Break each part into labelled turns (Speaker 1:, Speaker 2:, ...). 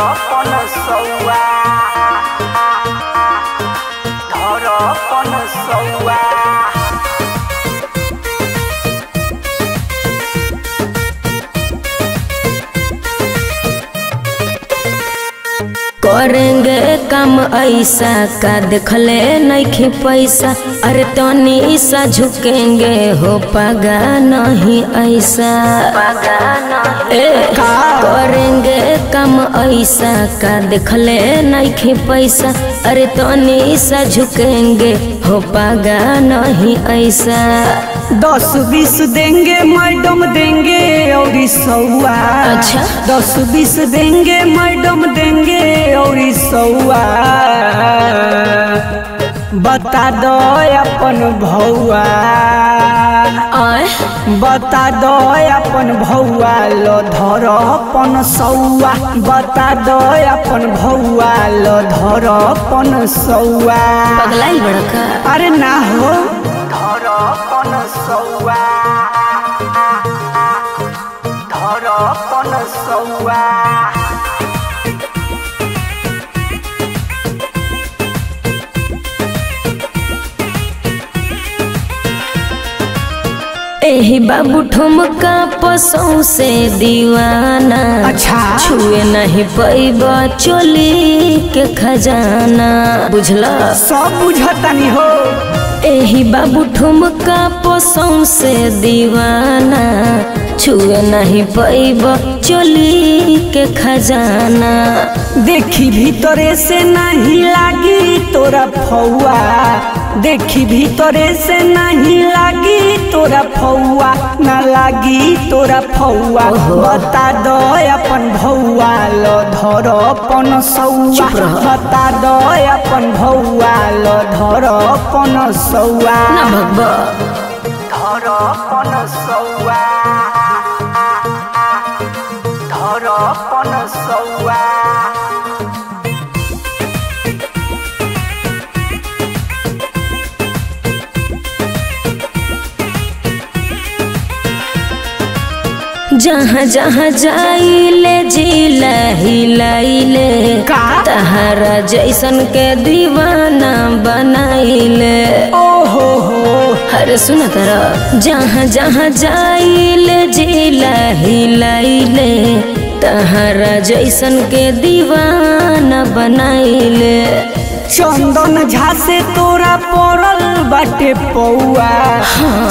Speaker 1: upon a so well.
Speaker 2: करेंगे काम ऐसा का देखले नहीं पैसा। अरे तनी सा झुकेंगे हो पगा नहीं ऐसा। ए, करेंगे काम ऐसा का देखले नहीं पैसा। अरे तनी सा झुकेंगे हो पगा नहीं ऐसा।
Speaker 1: दस बीस देंगे मैडम देंगे और सौआ।
Speaker 2: अच्छा।
Speaker 1: दस बीस देंगे मैडम देंगे और सौआ। बता दो अपन भौआ। बता दो अपन भौआ लो धर अपन सौआ। बता दो अपन भौआ लो धर अपन सौआ। अरे ना हो।
Speaker 2: एही बाबू ठुमका पसों से दीवाना।
Speaker 1: अच्छा।
Speaker 2: छुए नहीं पैब चोली के खजाना। बुझला?
Speaker 1: सब बुझतानी हो।
Speaker 2: एही बाबू ठुमका पसों से दीवाना। छुए नहीं पैब चोली के खजाना।
Speaker 1: देखी भीतरे से नहीं लागी तोरा फौआ। देखी भीतरे से नहीं लागी तोरा फौआ। ना लागी तोरा फौआ। बता दो अपन भौआ। लो धर अपन सौआ। बता दो अपन भौआ। लो धर अपन सौआ। धर
Speaker 2: जहाँ जहाँ जाइले जिला हिलाइले
Speaker 1: का?
Speaker 2: तहरा जैसन के दीवाना बनाइले
Speaker 1: ओहो हो।
Speaker 2: अरे सुन तरह जहाँ जहाँ जाइले जिला हिलाइले तहरा जैसन के दीवाना बनाइले
Speaker 1: चंदन झा से तोरा पड़ल बाटे पौआ।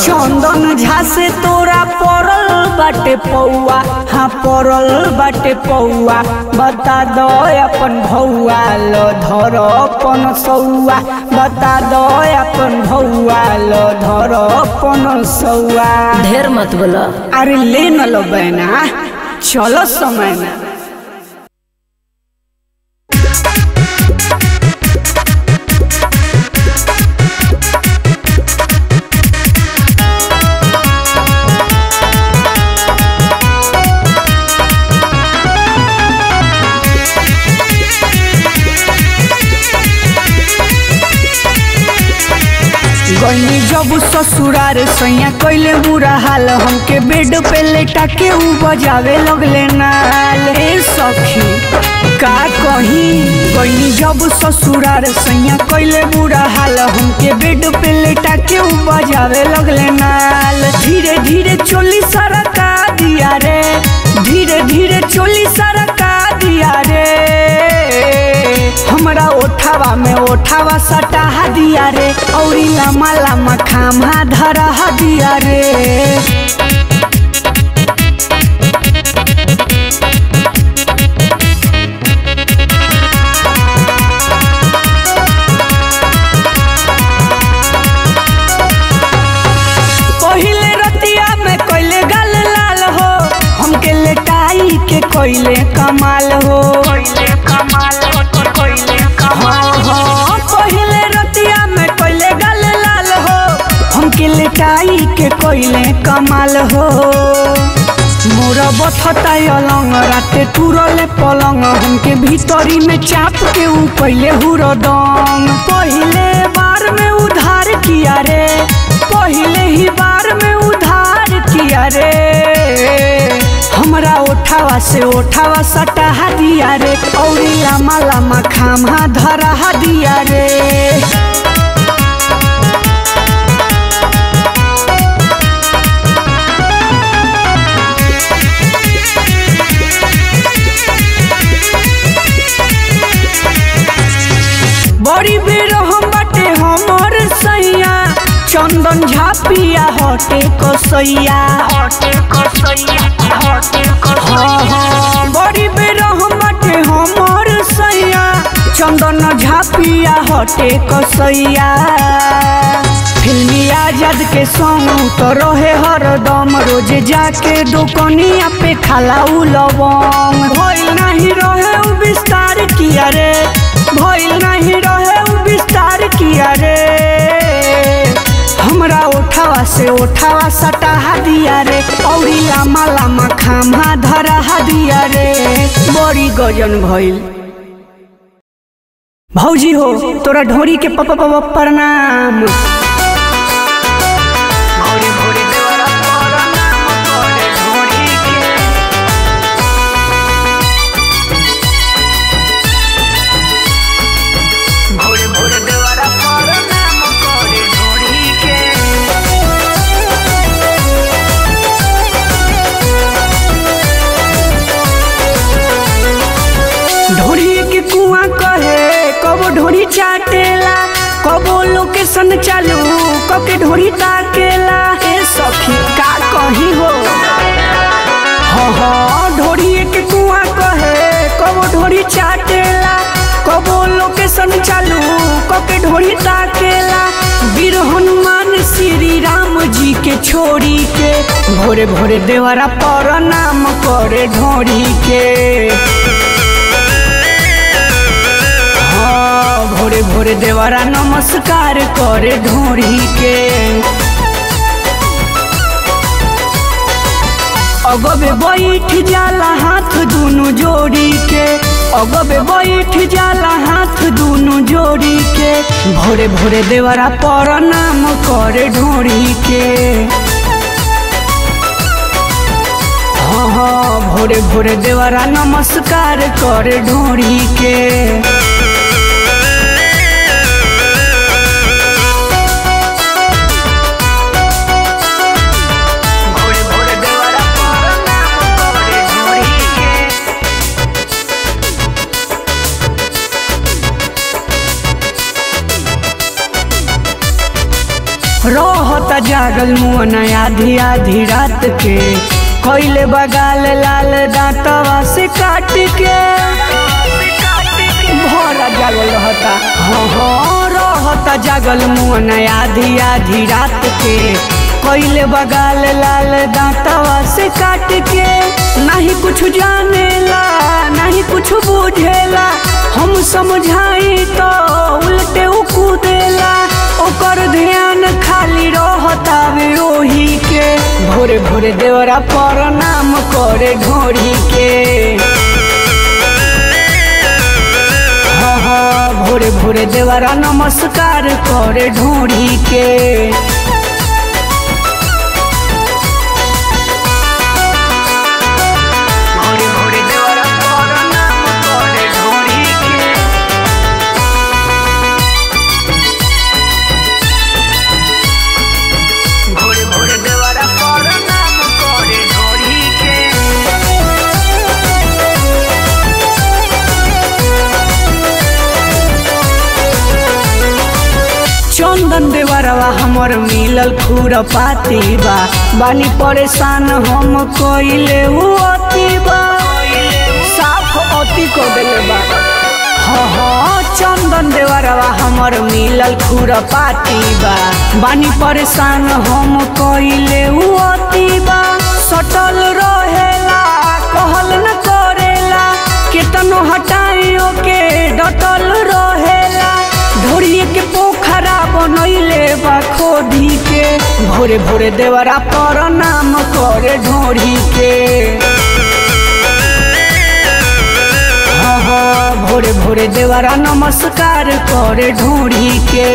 Speaker 1: चंदन झा से पड़ल बाटे पौआ हाँ पड़ल बाटे पौआ। बता दो अपन भौआ लो धर अपन सौआ। बता दो अपन भौआ लो धर अपन सौआ।
Speaker 2: ढेर मत बोला।
Speaker 1: अरे ले न लो बहना चलो समय ना। ससुरार सैया कैले बुरा हाल। हमके बेड पे लेटा के ऊ बजावे लगले नाल ए सखी, का कही? गईनी जब ससुरार सैया कैले बुरा हाल। हमके बेड पे लेटा के ऊ बजावे लगले नाल धीरे धीरे चोली सरका दिया रे। धीरे धीरे चोली सारा सरका दिया रे। हमरा ओठावा में ओठावा सटाहा दिया रे औरी लंबा लंबा खामा धरा दिया रे पहिले रतिया के कोइले कमाल हो। मोरा बथता अलंग, राते टूरले पलंग, हमके भीतरी में चाप के ऊ पहिले हुरदम पहिले बार में उधार किया रे, पहिले ही बार में उधार किया रे। हमरा ओठावा से ओठावा सटा दिया रे, औरी लामा लामा खामा धरा दिया रे। बड़ी बेर हम बाटे हमर सैया। चंदन झापिया हटे कसैया। हाँ हाँ बड़ी बेर हम बाटे हमर सैया। चंदन झापिया हटे कसैया। फिल्मी आज़ाद के संग तो रहे हरदम रोज जाके दुकनिया पे खाला उ लवंग। भइल नहीं रहे विस्तार किया रे। भइल नहीं किया रे। हमरा ओठावा से ओठावा सटा दिया रे। औरी लामा लामा खामा धरा दिया रे। बड़ी गजन भइल। भौजी हो, तोरा ढोरी के पप पप प्रणाम ढोरी ताकेला ए सखी का कही हो हाँ हाँ ढोरी के कुआँ कहे, कबो ढोरी चाटेला, कबो लोकेशन चालू, कके ढोरी ताकेला। वीर हनुमान श्री राम जी के छोड़ी के, भोरे भोरे देवरा पर नाम करे ढोरी के। भोरे भोरे देवरा नमस्कार करे ढोरी के अगबे बैठ जाला हाथ दुनु जोड़ी के अगबे बैठ जाला हाथ दुनु जोड़ी के भोरे भोरे देवरा पर नाम करे ढोरी के हाँ हाँ भोरे भोरे देवरा नमस्कार करे ढोरी के रहता जागल मुअन आधी आधी रात के। कैले बगाल लाल दांतवा से काट के भरा जागल रहता। हाँ हाँ जागल मुअन आधी आधी रात के। कैले बगाल लाल दांतवा से काट के नहीं कुछ जानेला, नहीं कुछ बुझेला। हम समझाई तो उल्टे उ कूदेला भोरे भोरे देवरा पर नाम करे ढोरी के हाँ भोरे भोरे देवरा नमस्कार करे ढोरी के हमर मिलल खुर पाती बा। बानी परेशान हम कइले अति बा। साफ़ अति को देले बा। हाँ हाँ चंदन देवरवा हमर मिलल खुर पाती बा। बानी परेशान हम कइले अति बा। सटल रहेला, कहल न करेला। केतनो हटाइयो के डटल रहेला। बनैले बा खोदी के भोरे भोरे देवरा पर नाम करे ढोरी के हाँ, हाँ, भोरे भोरे देवरा नमस्कार करे ढोरी के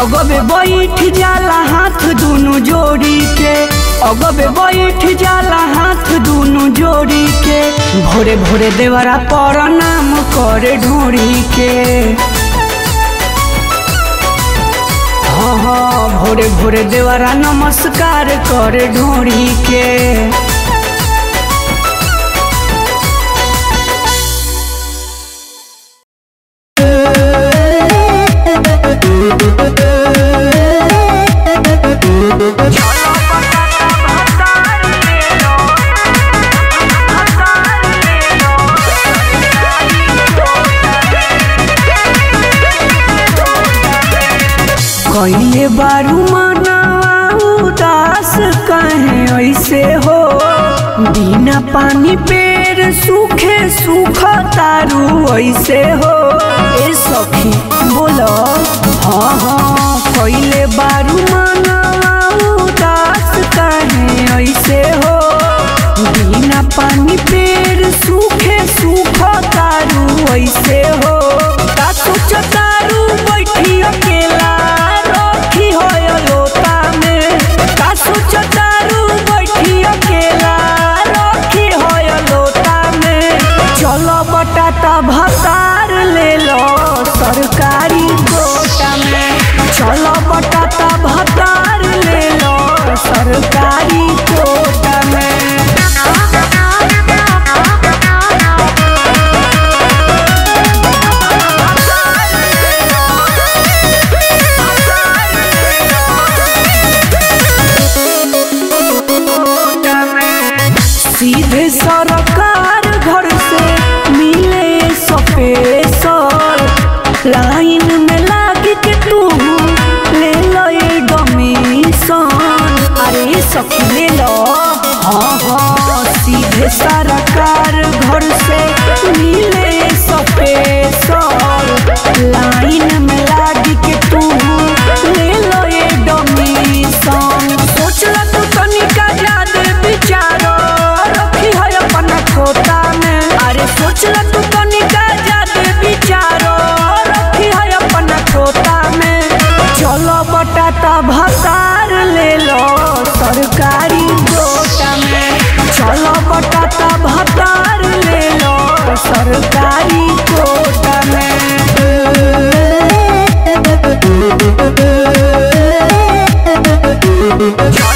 Speaker 1: अगबे बैठ जाला हाथ दोनों जोड़ी के अगबे बैठ जाला हाथ दोनों जोड़ी के भोरे भोरे देवरा पर नाम करे ढोड़ी के हाँ हाँ भोरे भोरे देवरा नमस्कार कर ढोड़ी के बारू मनावा उदास कहे, ऐसे हो, बिना पानी पेड़ सूखे सूख तारू, ऐसे हो, ए सखी, बोलो हाँ हाँ कैले बारू मा Yeah.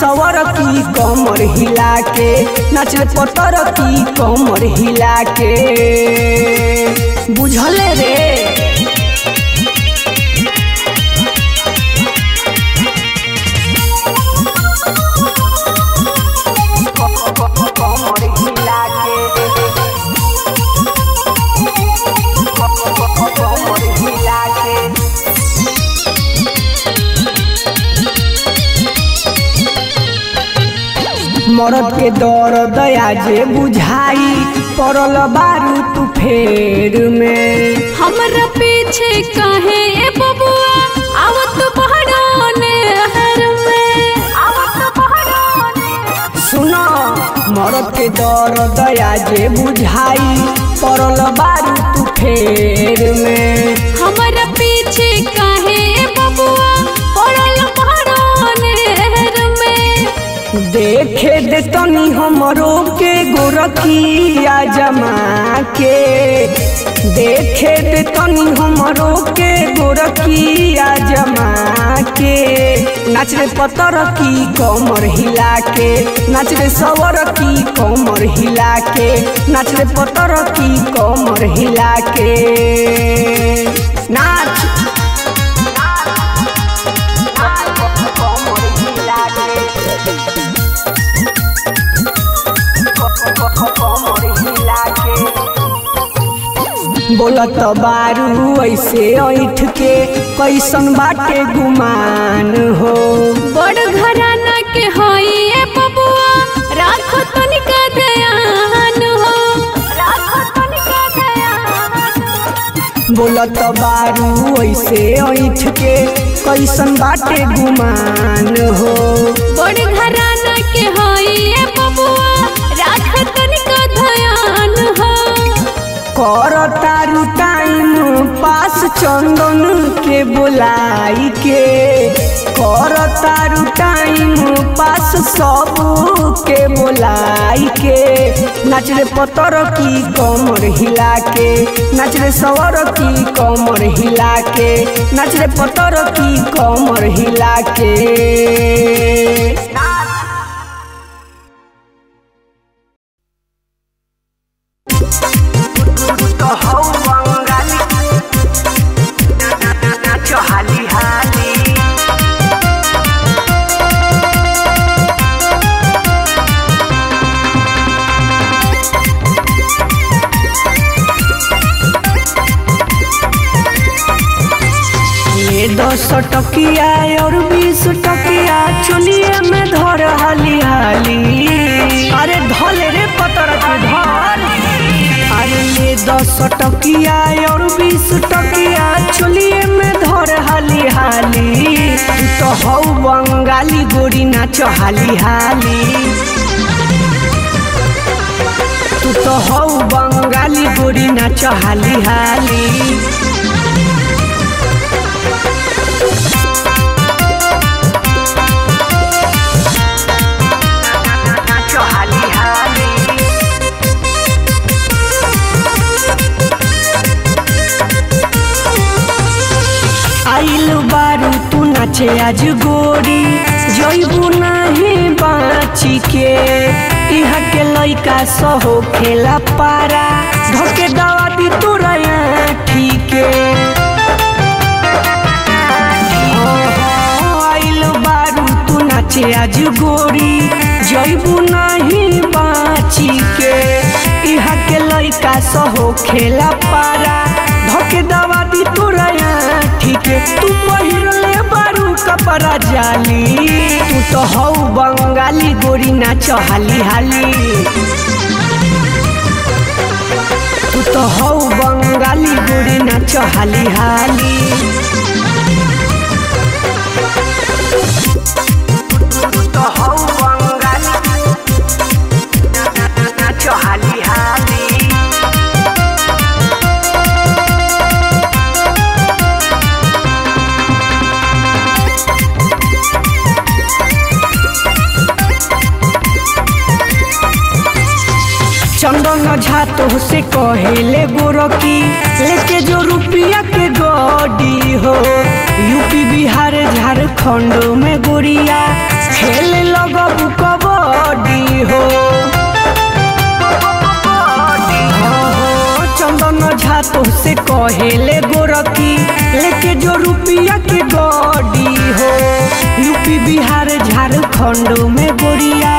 Speaker 1: सवर की कमर हिला के नाच पतर की कमर हिला के बुझल रे मरद के दर्द जे बुझाई पड़ल बारू तू फेर में।
Speaker 3: हमरा पीछे काहे ए बबुआ आवत बहराने हर में। आवत बहराने
Speaker 1: सुनो मरद के दर्द जे बुझाई पड़ल बारू तू फेर में।
Speaker 3: हमरा पीछे काहे
Speaker 1: देखे दे तनी हमरो के गोरखिया जमा के। देखे दे तनी हमरो के गोरखिया जमा के। नाच रे पतर की कमर हिला के नाच रे सवर की कमर हिला के नाच रे पतर की कमर हिला के। नाच। बोलत बारू ऐसे ऐठ के कैसन बाटे गुमान हो।
Speaker 3: बड़ घराना के हई ए बबुआ राख तनिका ध्यान हो।
Speaker 1: बोलत बारू ऐसे ऐठ के कैसन बाटे गुमान हो।
Speaker 3: बड़ घराना के हई ए
Speaker 1: चंदन के बोलाई के। कर तारू टाइम पास सब के बोलाई के। नाच रे पतर की कमर हिला के। नाच रे सवर की कमर हिला के। नाच रे पतर की कमर हिला के। हाली हाली। बारू, तू नाचे आज गोरी। जइबू नाही बाची के इहा के लइका सहो जइबू नहीं बाची के इहा के लइका सहो खेला पारा। धके दवा दी तोरा ठीके तू पहिरले बारू कपड़ा जाली। तू तो हौ बंगाली गोरी नाच हाली हाली। तू तो हौ बंगाली गोरी नाच हाली हाली। झा तो से कहेले गोरकी लेके जो रुपया के गडी हो, यूपी, बिहार, झारखंड में गोरिया खेले लगबू कबड्डी हो। चंदन झा तो से कहेले गोरकी लेके जो रुपया के गडी हो, यूपी, बिहार, झारखंड में गोरिया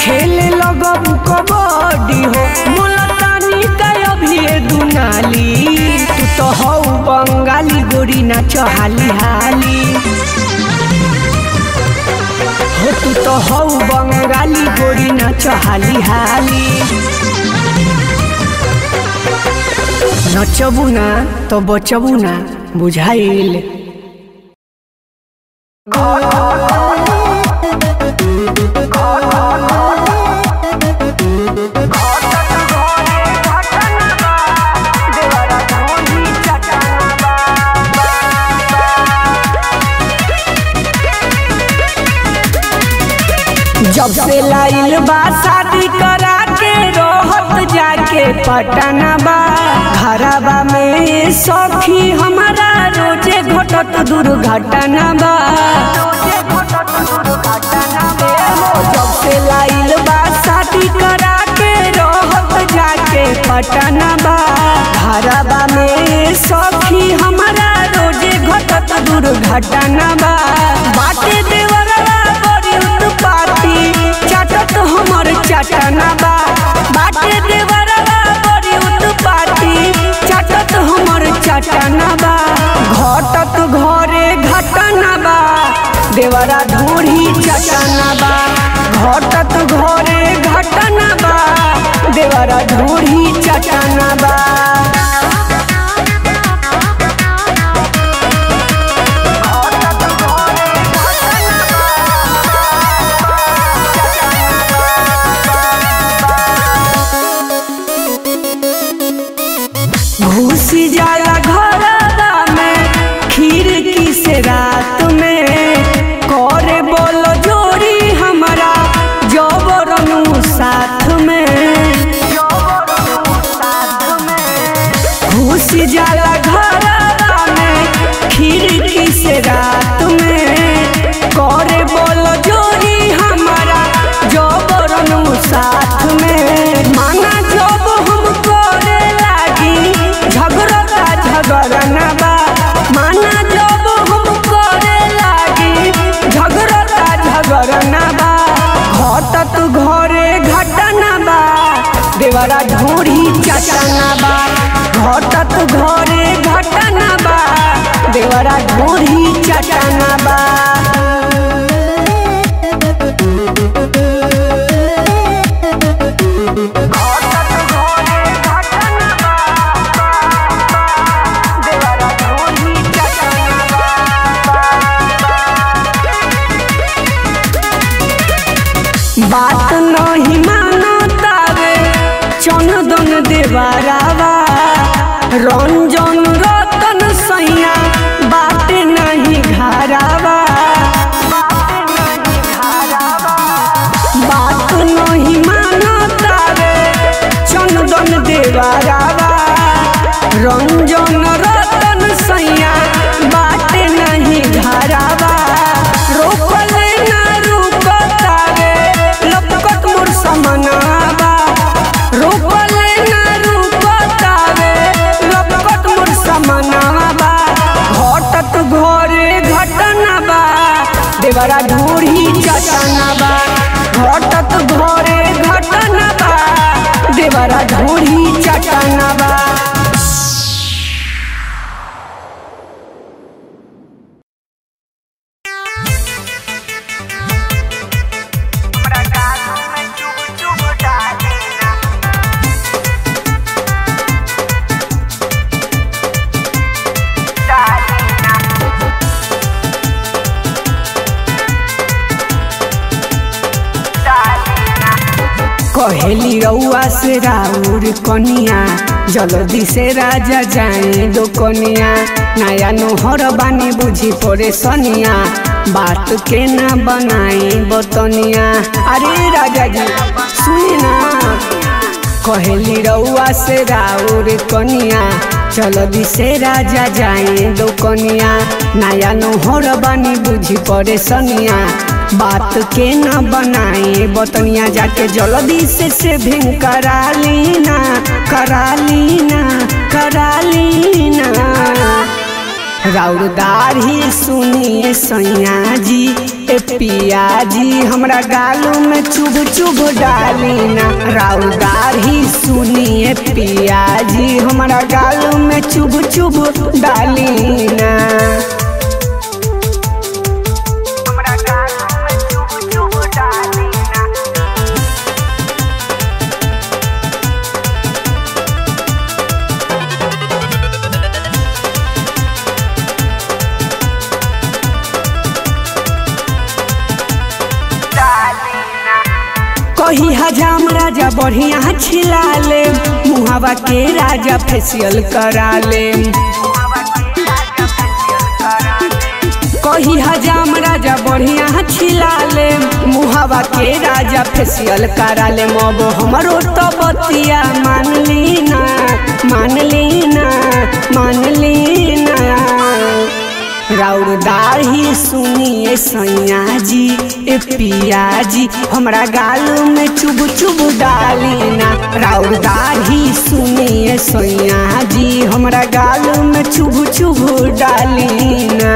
Speaker 1: खेले लगबू कबड्डी हो। का अभी दुनाली। तू तो हौ बंगाली, गोरी नाच हाली हाली। हो, तू तो हौ बंगाली, गोरी नाच हाली हाली। नचबू ना तो बचबू ना, बुझाइल। जाके पटना बा घरबा में सखी हमारा रोज़े घटत दुर्घटना बाटे देवरवा बड़ी उत्पाती, चाटत हमर चटना बा। बाटे देवरवा बड़ी उत्पाती, चाटत हमर चटना बा। घटत घरे घटना बा। देवरा ढूढ़ी चटना चटना बा घटत घरे घटना बा देवरा घोरी चटना बा जल्दी से राजा जाए दो कनिया नया नोहर बानी बुझी पड़े सनिया बात के ना बनाई बतनिया अरे राजा जी सुनी ना कहेली रउआ से राउर कनिया जल्दी से राजा जाए दो कनिया नया नोहर बात के न बनाए, बतनिया जाके जल्दी से से भिंग करा लीना करा लीना करा लीना। राउरदार ही सुनिए सैया जी, ए पिया जी, हमरा गालू में चुभ चुभ डालीना। राउरदार ही सुनिए पिया जी, हमरा गालू में चुभ चुभ डालीना। राजा बढ़िया छिला ले मुहावा के राजा फेशियल करा ले कही हजाम राजा बढ़िया छिला ले मुहावा के राजा फेशियल करा ले मब हमरो तो बतिया मान ली ना मान ली ना मान ली ना। राउर दाढ़ी सुनिए सैया जी ए पिया जी हमारा गाल में चुभ चुभ डाली ना राउर दाढ़ी सुनिए सैया जी हमारा गाल में चुभ चुभ डाली ना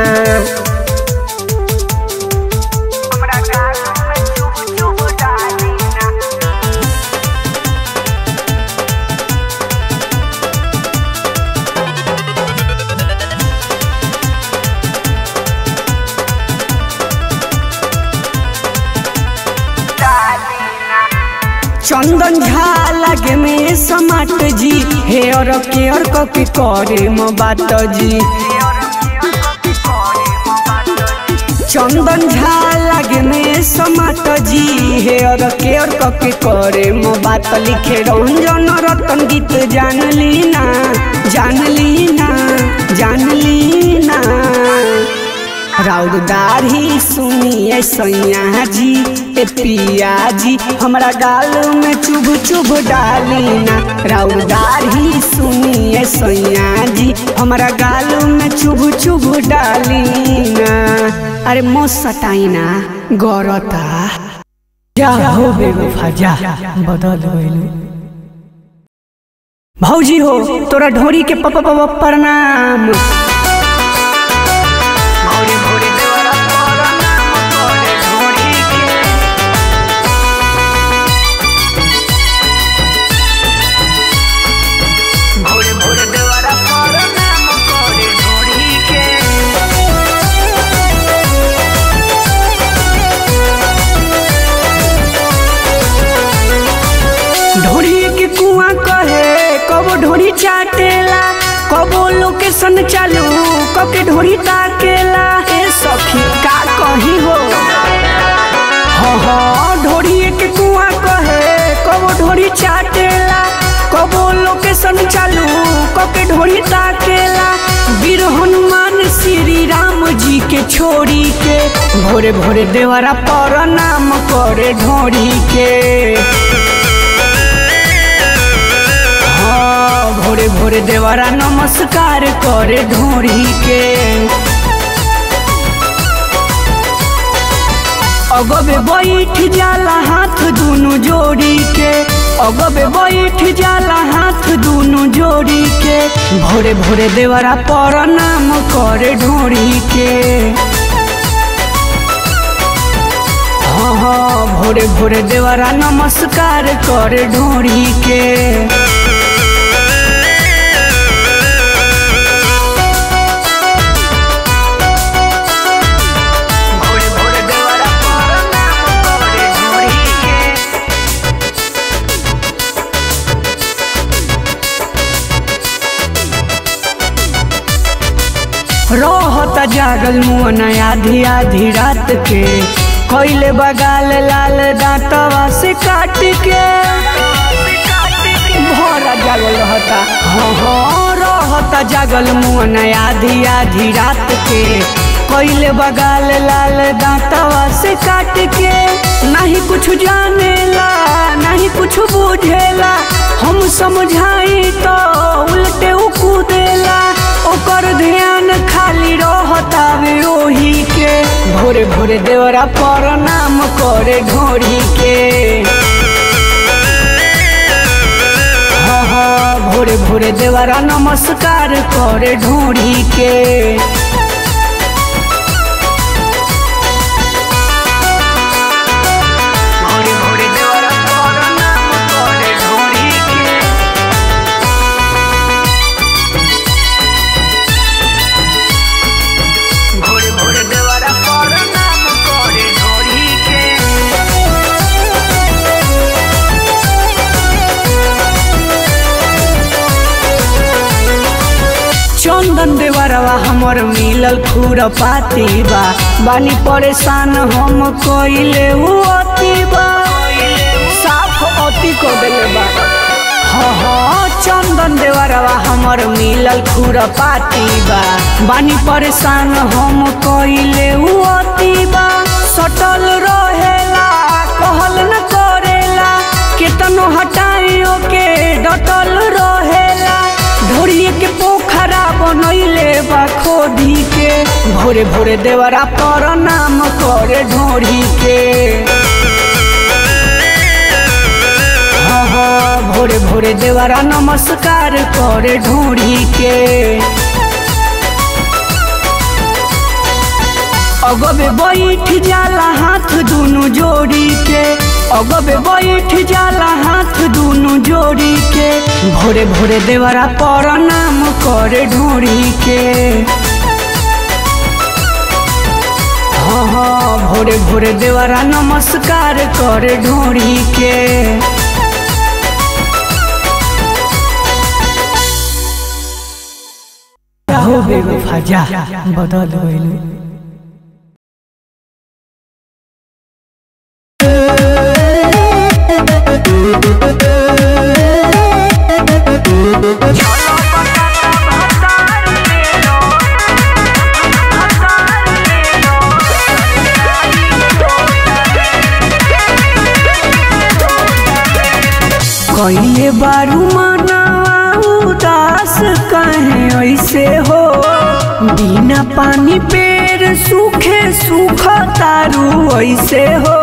Speaker 1: कॉपी करे बात जी चंदन झा लगे में समात जी हे और केयर कॉपी करे बात लिखे रंजन रतन गीत जान ली ना जान ली ना जान ली ना। राउर दाढ़ी सुनिए सैया जी ए पिया जी हमरा गाल में चुभ चुभ डाली ना। राउर दाढ़ी सुनिए सैया जी हमरा गाल में चुभ चुभ डाली ना। अरे मो सटाई ना गौरता। जा हो बेवफा जा बदल गइलू भौजी हो तोरा ढोरी के पप पप प्रणाम। ढोरी ताकेला ए सखी का कही हो। हाँ हाँ ढोरी के कुआँ कहे, कबो ढोरी चाटेला, कबो लोकेशन चालू, कके ढोरी ताकेला वीर हनुमान श्री राम जी के छोड़ी के, भोरे भोरे देवरा प्रणाम करे ढोरी के। भोरे देवरा नमस्कार करे ढोरी के। अगबे बैठ जाला हाथ दुनु जोड़ी के। अगबे बैठ जाला हाथ दुनु जोड़ी के। भोरे भोरे देवरा प्रणाम करे ढोरी के। हाँ हाँ भोरे भोरे देवरा नमस्कार करे ढोरी के। रहता जागल मुअन आधी आधी रात के। कैले बगाल लाल दांतवा से काट के भरा जागल रहता। हाँ हाँ जागल मुअन आधी आधी रात के। कैले बगाल लाल दांतवा से काट के नहीं कुछ जानेला, नहीं कुछ बुझेला। हम समझाई तो उल्टे उ कूदेला ओकर ध्यान खाली रहतावे ओही के भोरे भोरे देवरा प्रणाम करे ढोरी के हाँ हाँ भोरे भोरे देवरा नमस्कार करे ढोरी के हमर मिलल खुर पाती बा। बानी परेशान हम कइले हुअती बा। गलती को देले बा। हाँ हाँ चंदन देवरवा हमर मिलल खुर पाती बा। बानी परेशान हम कइले अति बा। सटल रहेला, कहल न करेला। केतनो हटाइयो के डटल बा के भोरे भोरे देवरा पर नाम करे ढोरी के भोरे भोरे देवरा नमस्कार करे ढोरी के अगबे बैठ जाला हाथ दुनु जोड़ी के अगबे बैठ जाला हाथ दुनु जोड़ी के भोरे भोरे देवरा पर नाम करे ढोरी के भोरे भोरे देवरा नमस्कार कर ढोरी के हो बेगो फाजा बदल गइलू पानी पेड़ सूखे सूखा तारू ऐसे हो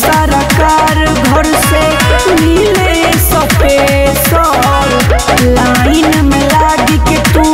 Speaker 1: सरकार घर से मिले सपेसर लाइन में लाग के तू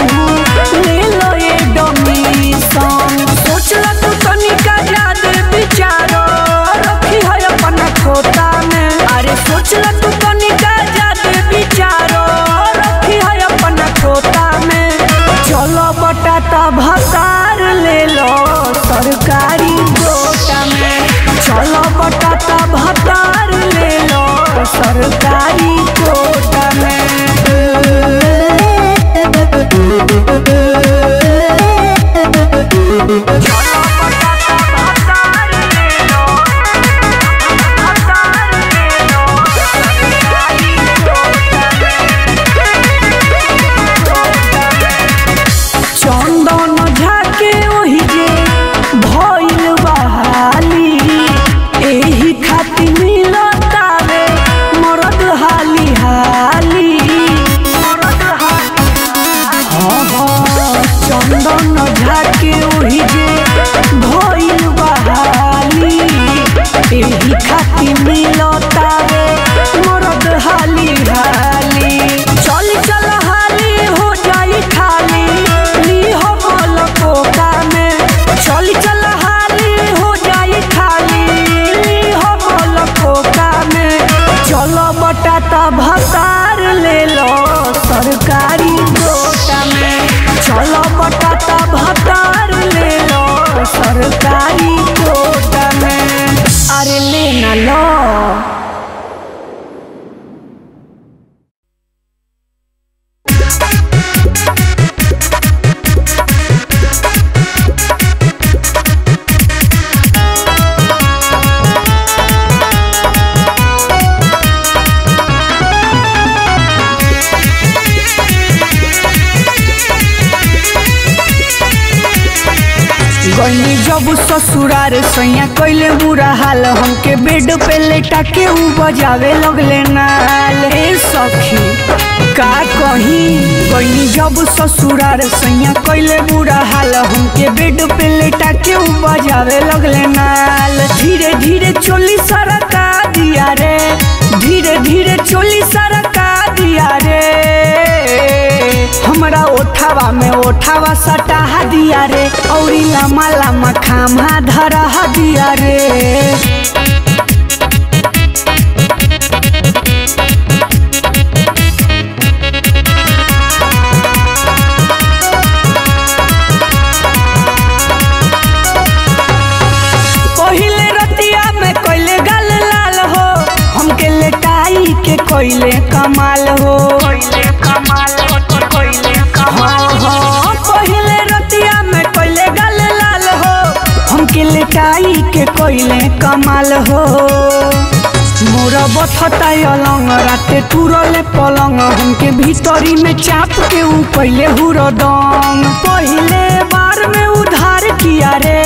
Speaker 1: राते तुरले पलंग। हमके भीतरी में चाप के ऊ पहिले हुरदम पहिले बार में उधार किया रे,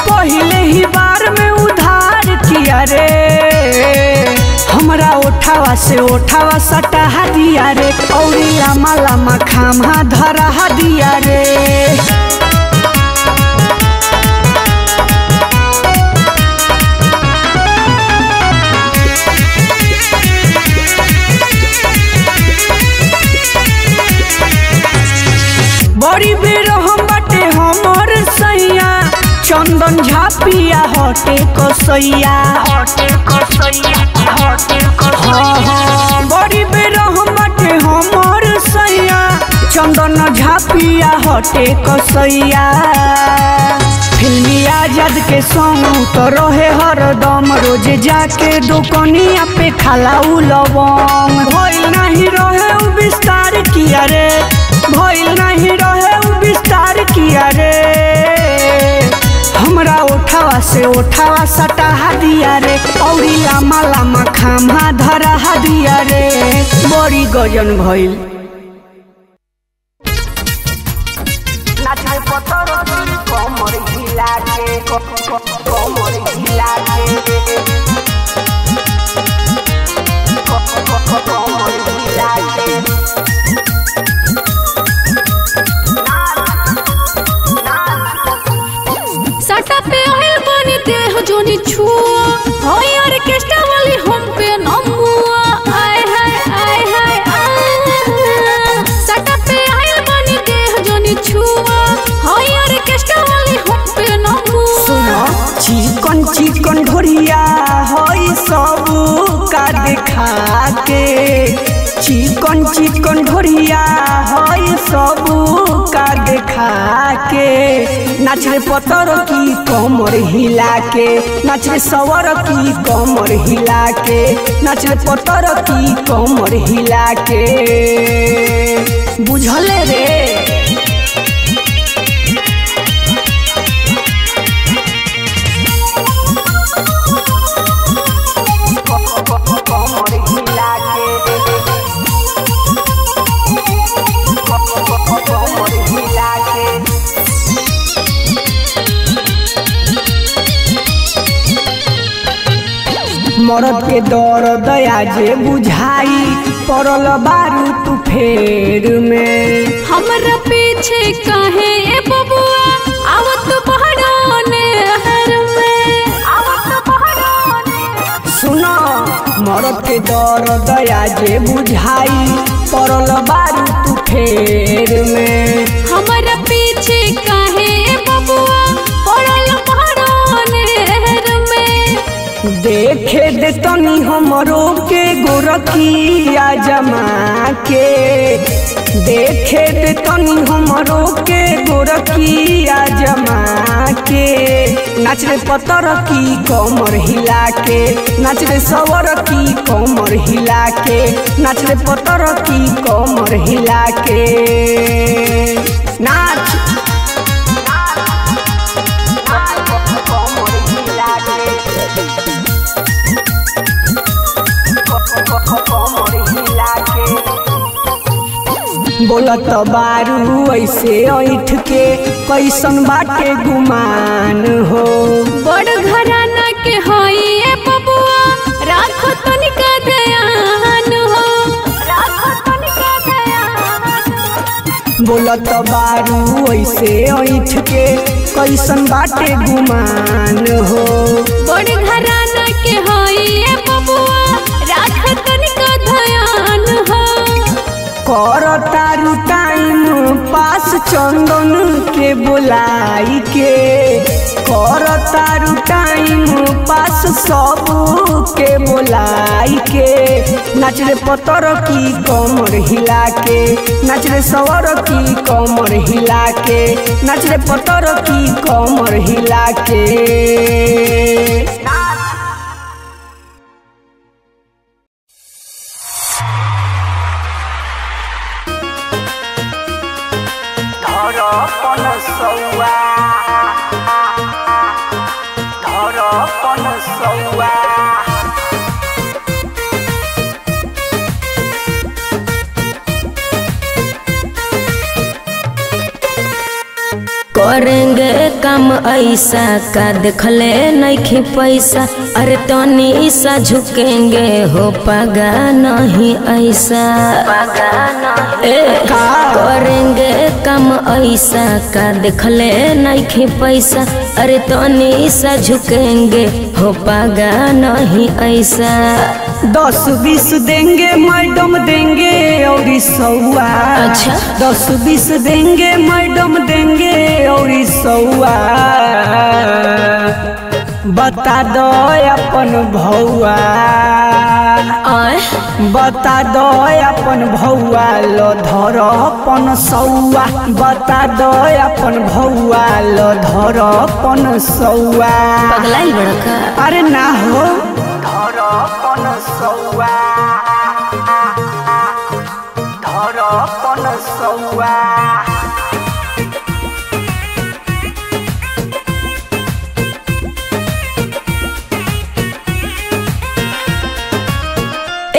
Speaker 1: पहले ही बार में उधार किया रे। हमरा ओठावा से ओठावा सटाहा दिया रे, औरी लामा लामा खामा धरा दिया रे। बड़ी बेर हम बाटे हमर सैया। चंदन झापिया हटे कसैया हाँ हाँ। बड़ी बेर हम बाटे हमर सैया। चंदन झापिया हटे कसैया फिल्मी आज़ाद के संग तो रहे हरदम रोज जाके दुकनिया पे खाला उ लवंग। भइल नहीं रहे उ विस्तार किया रे भइल नहीं रहे विस्तार किया रे। हमरा ओठावा से ओठावा सटाहा दिया रे। और लामा लामा खामा धरा दिया रे। बड़ी गजन भइल। नाच पतर की कमर हिला के नाच रे सवर की कमर हिला के नाच रे पतर की कमर हिला के बुझल रे? के दर दया जे बुझाई पड़ल बारू तू फेर में।
Speaker 3: हमरा पीछे काहे ए बबुआ आवत पहाड़ों हर में। आवत पहाड़ों
Speaker 1: सुनो मरद के दर दया जे बुझाई पड़ल बारू तू फेर में।
Speaker 3: हमरा पीछे काहे
Speaker 1: देखे दे तनी हमरो के गोरखिया जमा के। देखे दे तनी हमरो के गोरखिया जमा के। नाच रे पतर की कमर हिला के नाच रे सवर की कमर हिला के नाच रे पतर की कमर हिला के। नाच बोलत बारू ऐसे ऐठ के कैसन बाटे गुमान हो।
Speaker 3: बड़ घराना के हई ए बबुआ राख तनिका दयान हो। राख तनिका दयान
Speaker 1: बोलत बारू ऐसे ऐठ के कैसन बाटे गुमान हो।
Speaker 3: बड़ घराना के हई ए
Speaker 1: कर तारू टाइम पास चंदन के बुलाई के। कर तारू टाइम पास सब के बुलाई के। नाच रे पतर की कमर हिला के। नाच रे सवर की कमर हिला के। नाच रे पतर की कमर हिला के।
Speaker 2: ऐसा का देखले नहीं पैसा। अरे तनी ईसा झुकेंगे हो पगा नहीं ऐसा। ए, करेंगे काम ऐसा का देखले नहीं पैसा। अरे तो सा झुकेंगे हो पागा नहीं ऐसा।
Speaker 1: दस बीस देंगे मैडम देंगे और सौआ।
Speaker 2: अच्छा।
Speaker 1: दस बीस देंगे मैडम देंगे और सौआ। बता दो अपन भौआ। बता दो अपन भौआ लो धर अपन सौआ। बता दो अपन भौआ लो धर अपन सौआ। अरे ना हो।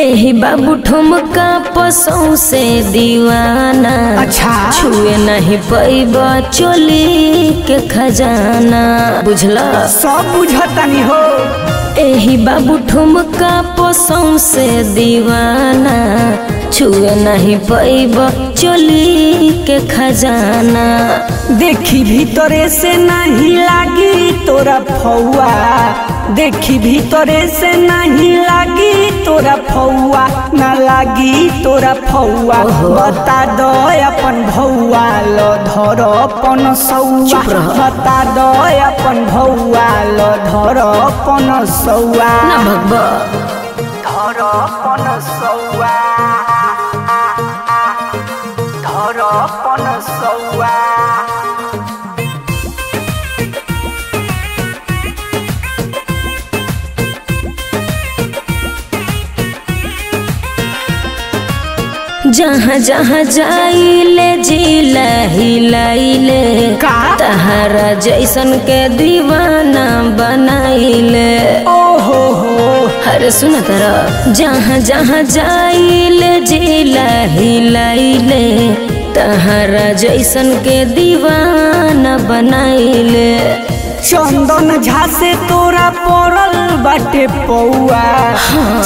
Speaker 2: एही बाबू ठुमका पसों से दीवाना।
Speaker 1: अच्छा।
Speaker 2: छुए नहीं पैब चोली के खजाना। बुझला?
Speaker 1: सब बुझतानी हो।
Speaker 2: एही बाबू ठुमका पसों से दीवाना। छुए नहीं पैब चोली के खजाना।
Speaker 1: देखी भीतरे से नहीं लागी तोरा फौआ। देखी भीतरे से नहीं लागी तोरा फौआ ना लागी तोरा फौआ। बता दो अपन भौआ लो धर अपन सौआ। बता दो अपन भौआ लो धर अपन सौआ। धर अपन
Speaker 2: जहाँ जहाँ जाइले जिला हिलाइले? तहरा जैसन के दीवाना बनाइले
Speaker 1: ओहो हो।
Speaker 2: अरे सुन तर जहाँ जहाँ जाइले जिला हिलाइले तहरा जैसन के दीवाना बनाइले
Speaker 1: चंदन झा से तोरा पड़ल बाटे पौआ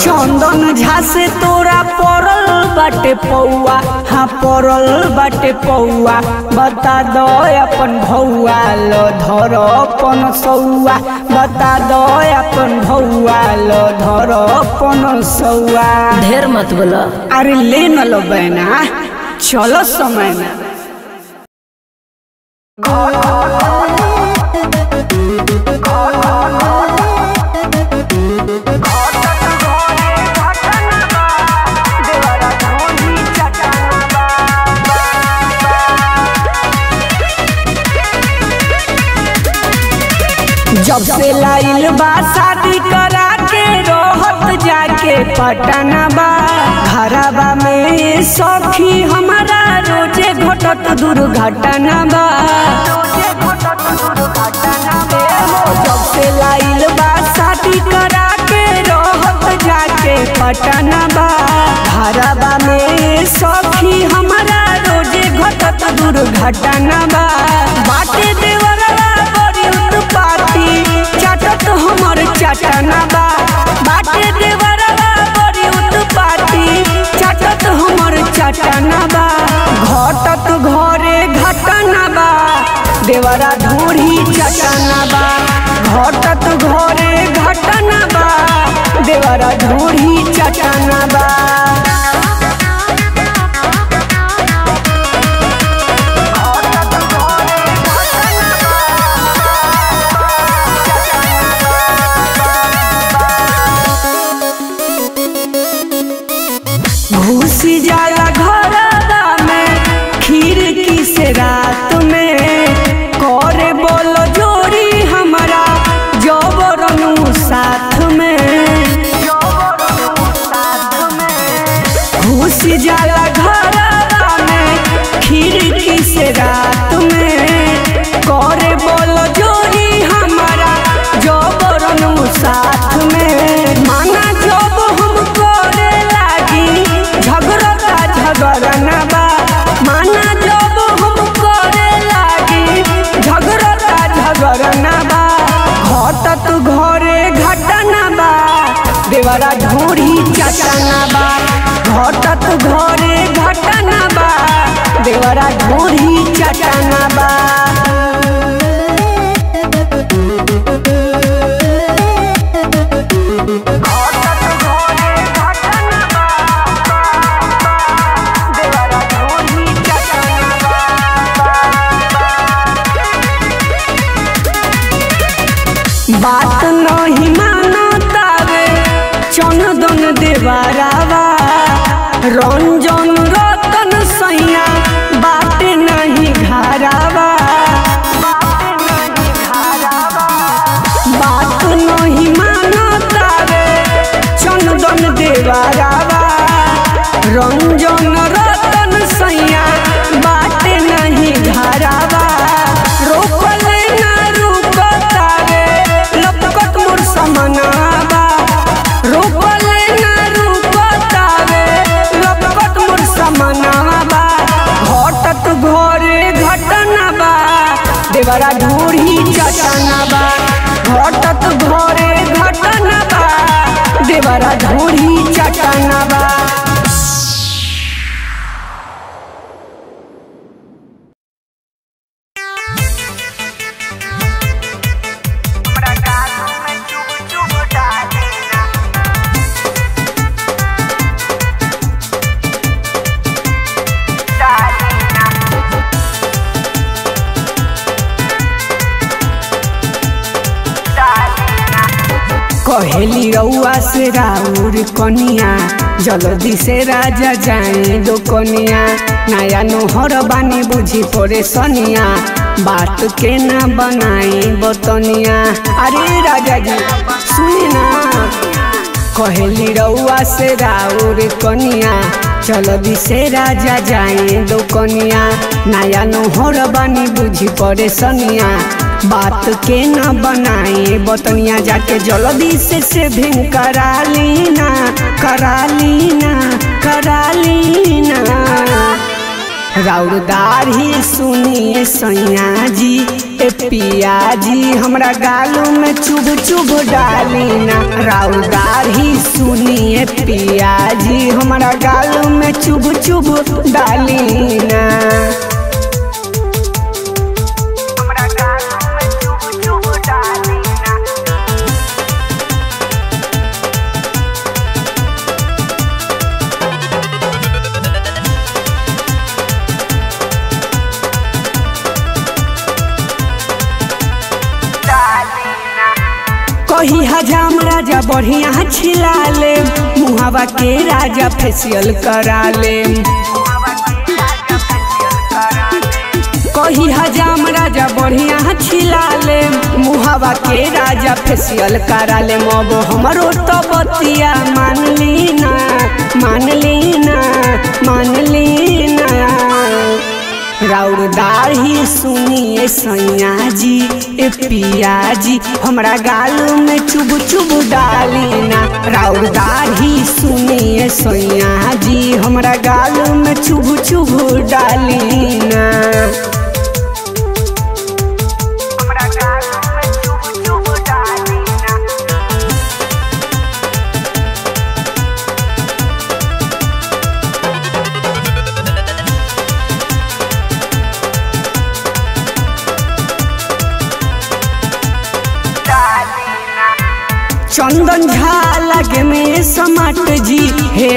Speaker 1: चंदन झा से तोरा पड़ल बाटे पौआ हाँ पड़ल बाटे पौआ बता दो अपन भौआ लो धर अपन सौआ बता दो अपन भौआ लो धर अपन सौआ
Speaker 2: ढेर मत बोला
Speaker 1: अरे ले न लो बहना चलो समय में जब से लाइल बा, शादी करा के रहत जाके पटना बा। में सखी हमारा रोज़े घटत दुर्घटना बा। जब से लाइल बा, शादी करा के रहत जाके पटना बा। घरबा में सखी हमारा मोर घटना बा। बाटे हमर चटना बा। बाटे देवरवा बड़ी उत्पाती चाटत हमर चटना बा। घटत घरे घटना बा। देवरा ढूढ़ी चटना बा। घटत घरे घटना बा। देवरा ढूढ़ी चटना बा। चटना देवरा ढूढ़ी चटना घटत घरे घटना देवरा ढूढ़ी चटना राउर कनिया जल्दी से राजा जाए दो कनिया नया नोहर बानी बुझी पड़े सनिया बात के ना बनाई बतनिया अरे राजा जी सुनी ना कहेली रउआ से राउर कनिया जल्दी से राजा जाए दो कनिया नया नोहर बानी बुझी पड़े सनिया बात के न बनाए, बतनिया जाके जल्दी से से भिंग करा लीना करा लीना करा लीना। राउरदार ही सुनिए सैया जी ए पिया जी हमरा गालों में चुभ चुभ डालीना। राउरदार ही सुनिए पिया जी हमरा गालों में चुभ चुभ डालीना। बढ़िया छिला ले, मुहावा के राजा फेसियल करा ले। कही हजाम राजा बढ़िया छिला ले, मुहावा के राजा फेसियल करा ले। मब हमरो तो बतिया मान लीना मान लीना मान लीना राउरदार सुनिए सैया जी ए पिया जी हमारा गाल में चुभ चुभ डालीना राउरदार ही सुनिए सैया जी हमारा गाल में चुभ चुभ डालीना चंदन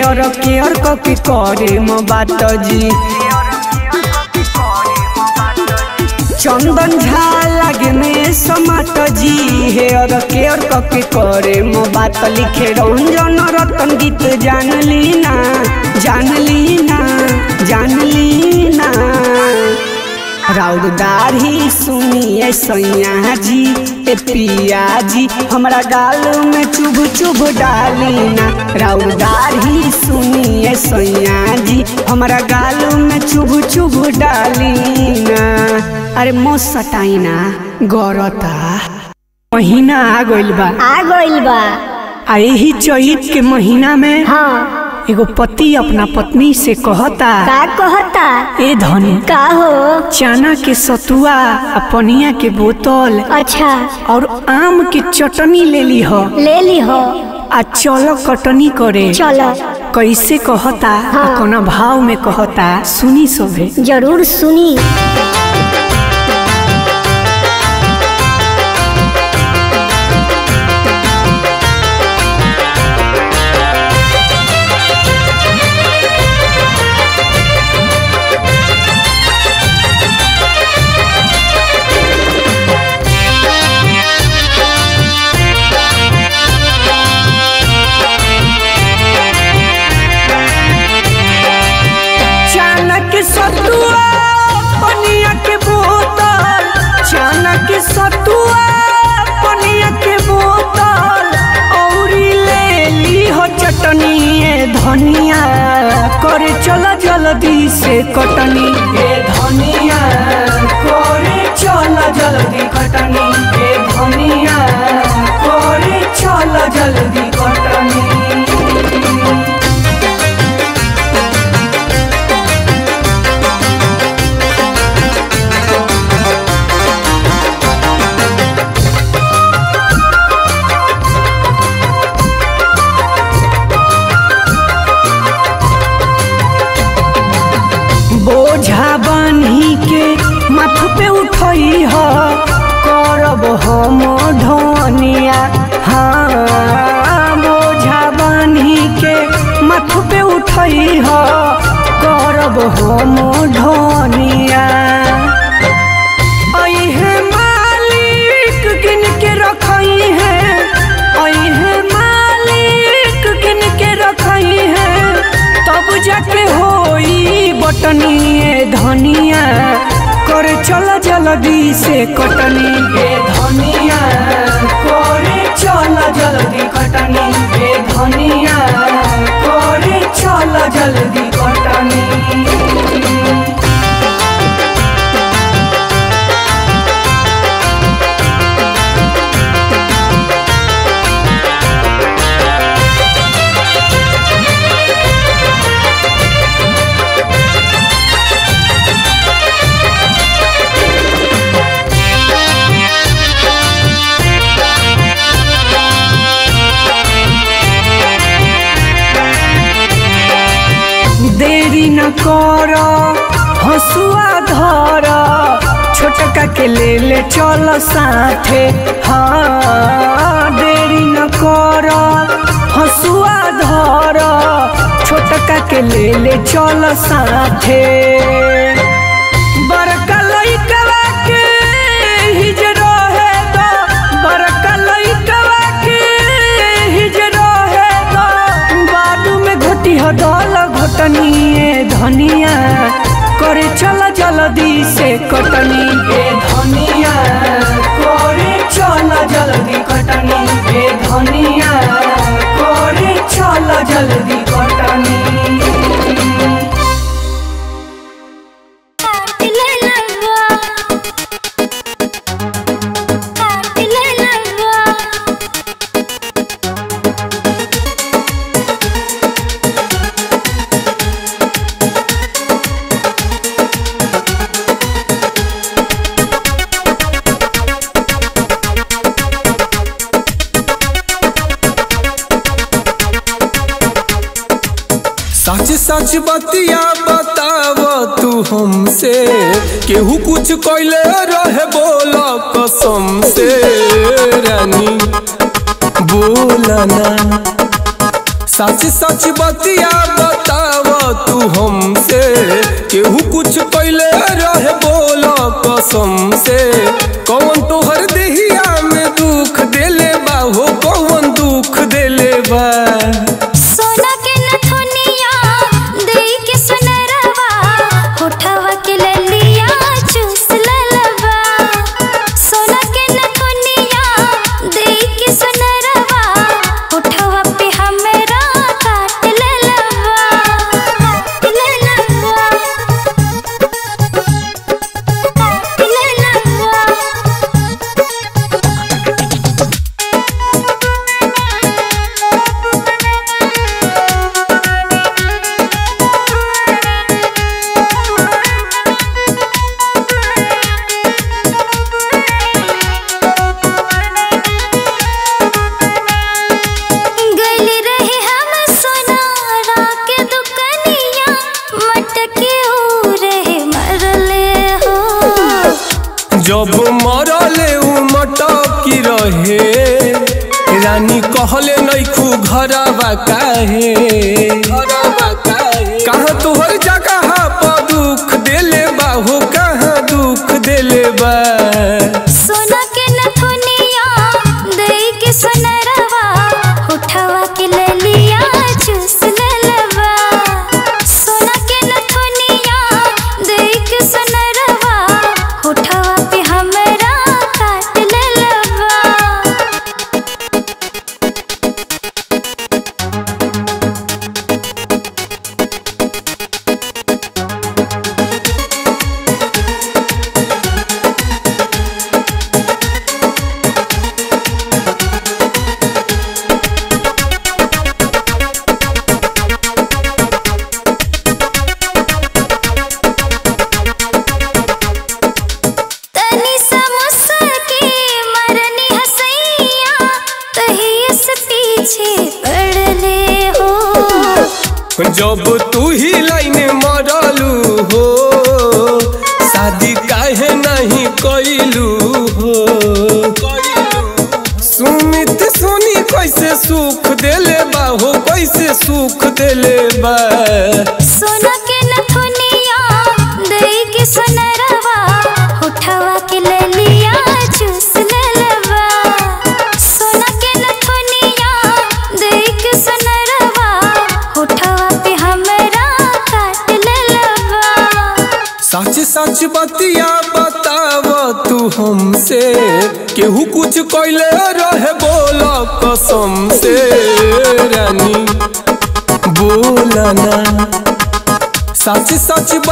Speaker 1: केयर क के करे म बात जी चंदन झा लगे में समाट जी हेयर केयर क के करे म बात लिखे रंजन रतन गीत जान लीना जान ली ना जान लीना राउदार ही सुनिए सैया जी ए पिया जी हमरा गाल में चुभ चुभ डालीना राउदार ही सुनिए सैया जी हमारा गाल में चुभ चुभ डालीना अरे मौत सटाइना गौरता महीना आ गइल बा।
Speaker 4: आ गइल बा।
Speaker 1: आ यही चैत के महीना में?
Speaker 4: हाँ।
Speaker 1: एगो पति अपना पत्नी से कहता
Speaker 4: का कहता?
Speaker 1: ए धनी
Speaker 4: का हो?
Speaker 1: चना के सतुआ आ पनिया के बोतल
Speaker 4: अच्छा।
Speaker 1: और आम के चटनी ले ली हो
Speaker 4: ले ली हो
Speaker 1: आ चलो कटनी करे।
Speaker 4: चलो।
Speaker 1: कैसे कहता?
Speaker 4: हाँ।
Speaker 1: कोना भाव में कहता? सुनी सोभे।
Speaker 4: ज़रूर सुनी।
Speaker 1: ए धनिया करे चला जल्दी से कटनी ए धनिया करे चला जल्दी कटनी ए धनिया करे चला जल्दी करब हम ढोनिया हाँ बोझा बान्ही के माथ पे उठई ह करब हम ढोनिया मालिक गिन के रखई है मालिक गिन के रखई है तब जाके होई बटनिए धनिया। करे चल जल्दी से कटनी ए धनिया करे चल जल्दी कटनी ए धनिया चल जल्दी कटनी न कर, हसुआ धर, छोटका के ले ले चल साथे। हाँ देरी न कर, हसुआ धर, छोटका के ले ले चल साथे। कोयले रहे
Speaker 5: बोला कसम से रानी बोलना सच सच बतिया बतावा तू हमसे केहू कुछ
Speaker 6: कोयले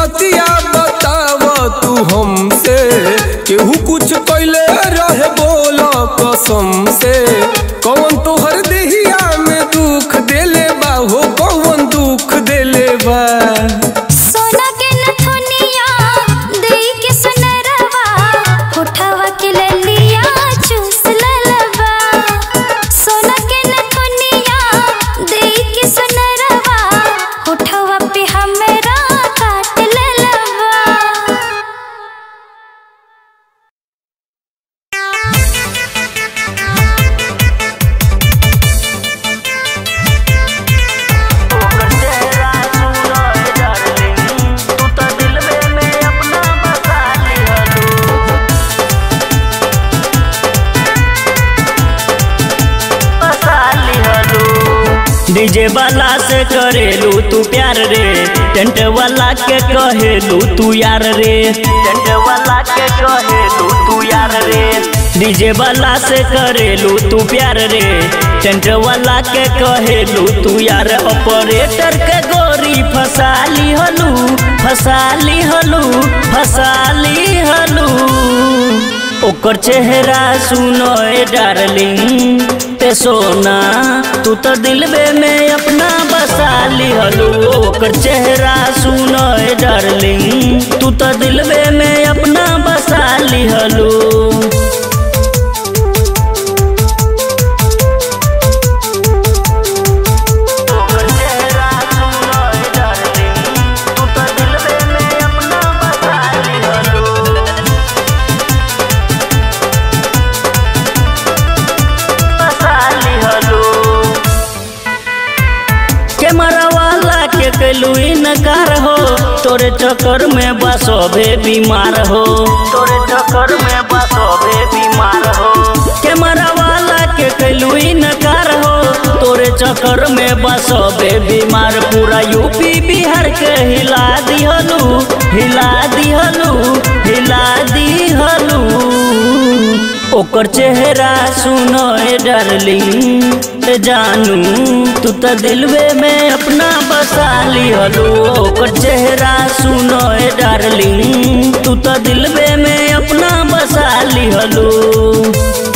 Speaker 6: empatía
Speaker 2: डीजे वाला से करेलू तू प्यार रे। टेंट वाला के कहेलू तू यार ऑपरेटर के गोरी। फसाली हलू फसाली हलू फसाली हलू। ओकर चेहरा सुनो डार्लिंग, ते सोना, तू तो दिलबे में अपना बसाली हलू। ओकर चेहरा सुनो डार्लिंग, तू तो दिलबे में अपना बसाली हलू। चक्कर में बसोभे बीमार हो। तोरे चक्कर में बसोभे बीमार हो। कैमरा वाला के कैलू नकार हो। तोरे चक्कर में बसोभे बीमार पूरा यूपी बिहार के हिला दिहलू हिला दिहलू हिला दिहलू। ओकर चेहरा सुनो ए डार्लिंग जानू, तू तो दिलवे में अपना बसा लिहलो। ओकर चेहरा सुनो ए डार्लिंग, तू तो दिलवे में अपना बसा लिहलो। ओकर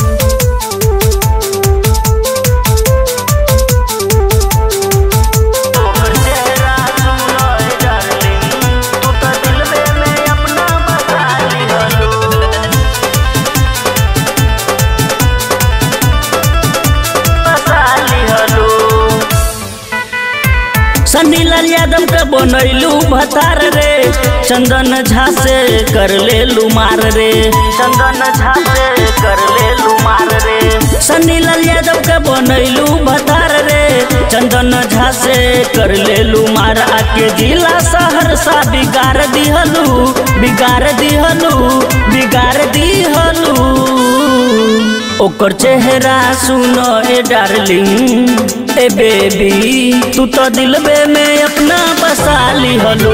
Speaker 2: लाल बनैलू भतार रे। चंदन झा से कर लेलू मार रे। चंदन झा से कर लेलू मार रे। सनी लाल यादव के बनैलू भतार रे। चंदन झा से कर लेलू मार आके जिला सहरसा बिगाड़ दिहलू बिगाड़ दिहलू बिगाड़ दिहलू। ओकर चेहरा सुनो ए डार्लिंग। ए बेबी। तू तो दिलबे में अपना बसा ली, हलो।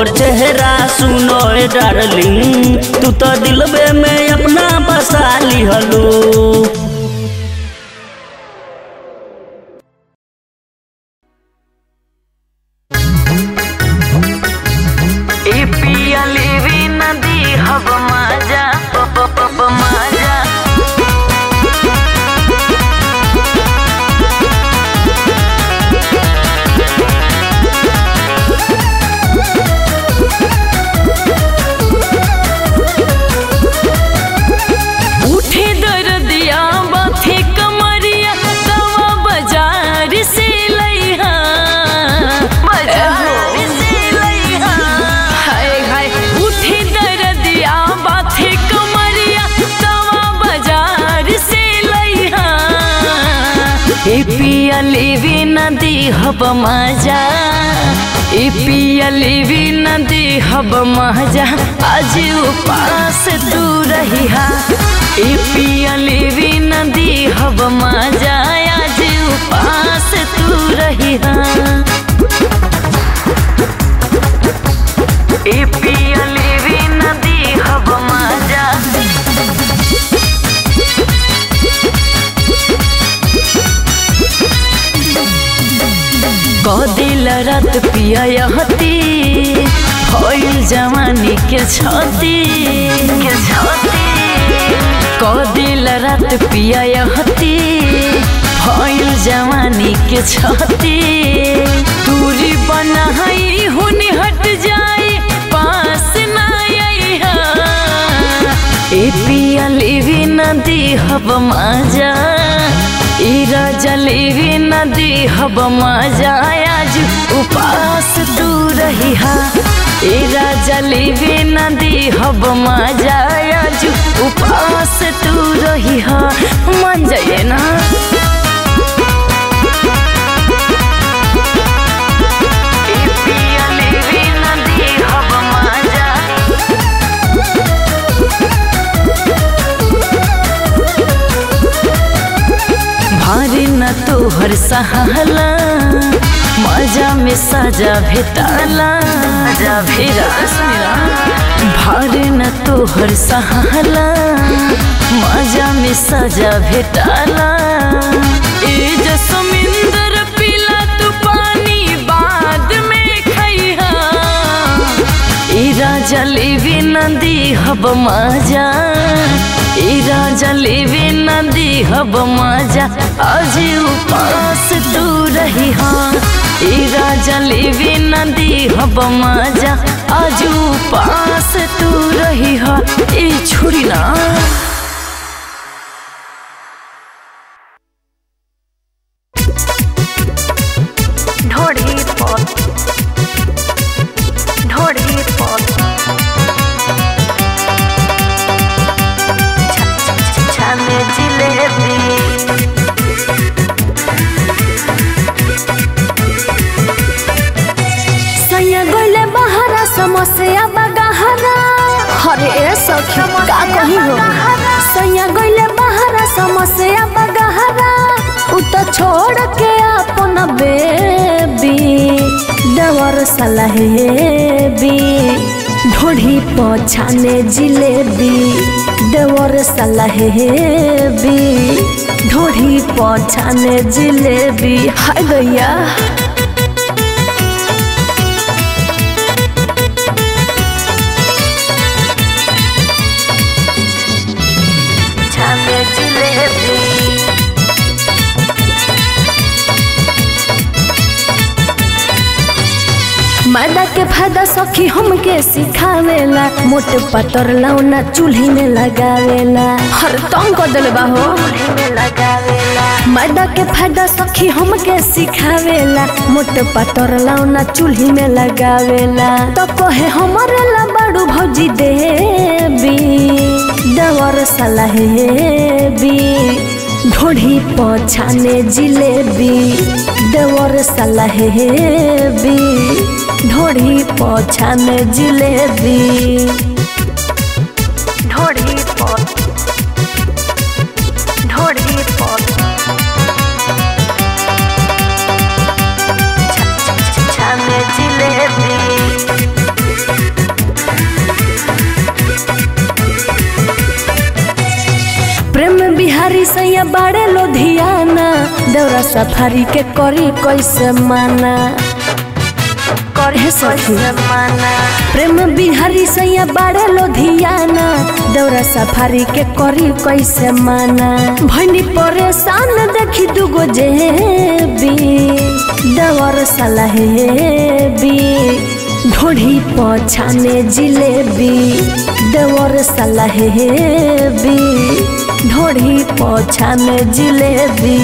Speaker 2: और चेहरा सुनो ए डार्लिंग। तू तो दिलबे में अपना बसा लिहलो नदी
Speaker 7: ए पिया लेवी नदी हब मज़ा ए पिया लेवी नदी हब मज़ा, आज उपास तू रही हा। ए पिया नदी हब मज़ा, आज उपास तू रही हा। ए कदिल रात पिया हती भइल जवानी के छती के छती। रात पिया हती भइल जवानी के छती। दूरी बनाई हुनी हट जाए, पास ना ए पिया लेवी नदी हब मज़ा ई राजा नदी हब मज़ा आज उपास रही हा ए राजा नदी हब मज़ा आज उपास तू रही हा। मन जाइए ना। भारी न तोहर सहाला। मज़ा में सजा भेरा भारी न तोहर सहला। मज़ा में सजा भेटाला ई राजा लेवी नदी हब मज़ा। ए राजा लेवी नदी हब मज़ा। आज उपास तू रही हाँ। ए राजा लेवी नदी हब मज़ा। आज उपास तू रही हाँ। ए छोड़ी ना।
Speaker 8: ज़िले जिलेबी
Speaker 9: देवर सलहेबी ढोढ़ी पछाने जिलेबी हाय गैया। फ़ायदा सखी हमके सिखावेला मोटे पतर लौना चूल्ही में लगावेला। हर तंग कर देले बा हो। मैदा के फ़ायदा सखी हमके सिखावेला। मोटे पतर लौना चूल्ही में लगावेला। तो कहे हमरे ला बड़ू भौजी देबी, देवर सलहेबी ढोढ़ी पछाने जिलेबी, देवर सलहेबी ढोढ़ी पछाने जिलेबी।
Speaker 10: ढोढ़ी पॉट जिलेबी।
Speaker 9: प्रेम बिहारी सैया बाड़े लोधियाना दौरा सफारी के करी कैसे माना।
Speaker 10: करे
Speaker 9: सखी।
Speaker 10: माना
Speaker 9: प्रेम बिहारी सैया बाड़े लोधियाना दौरा सफारी के करी कैसे माना। भनी परेशान देखी दुगो जेबी दवर सलहेबी ढोढ़ी पछाने जिलेबी देवर सलहेबी ढोढ़ी पछाने जिलेबी।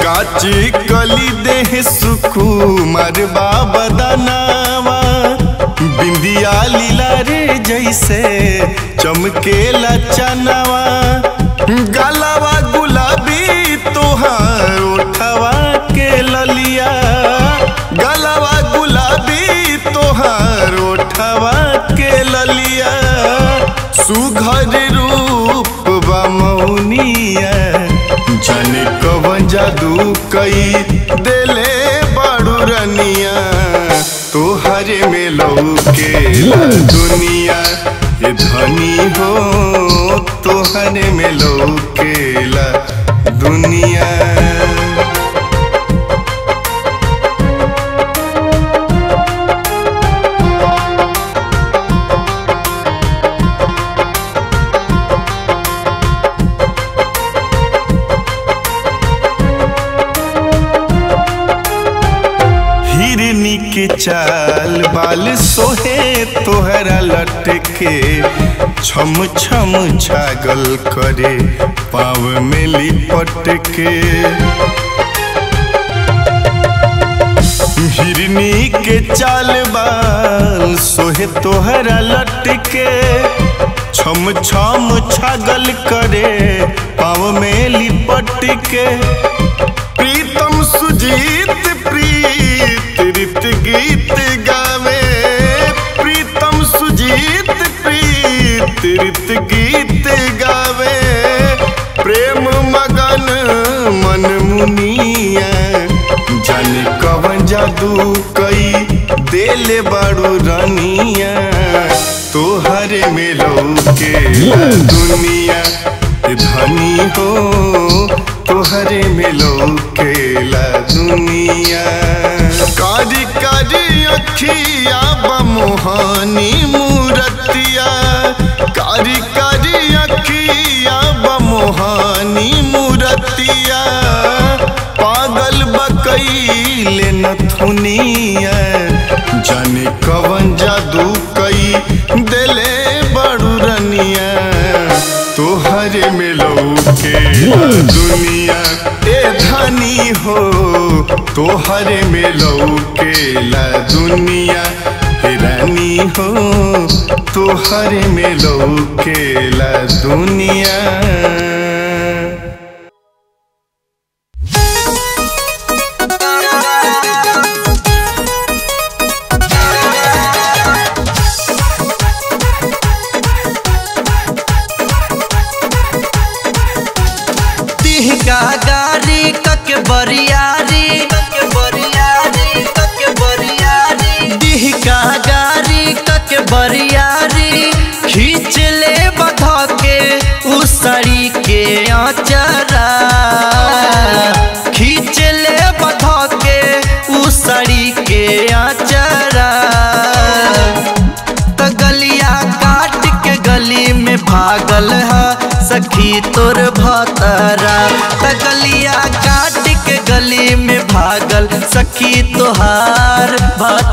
Speaker 11: काची कली देह सुकुमार बाबा दनावा बिंदिया लीला रे जैसे चमकेला चनवा हो छम छम छागल करे पाव में लिपट के हिरनी के चाल बाल सोहे तोहरा लटके। छम छम छागल करे पाव में लिपट के प्रीतम सुजीत, प्रीत, रीत गीत रीत गीत गावे, प्रेम मगन मन मुनिया जन कवन जादू कई देले बाड़ू रनिया तोहरे मिलो के दुनिया धनी हो, तोहरे मिलो केला दुनिया। कारी कारी अखिया बमोहानी मूरतिया नथुनिया जाने कवन जादू कई देले बड़ू रनिया तोहरे मिलो के दुनिया ए धनी हो। तोहरे मिलो के ला दुनिया रानी हो। तोहरे मिलो के दुनिया।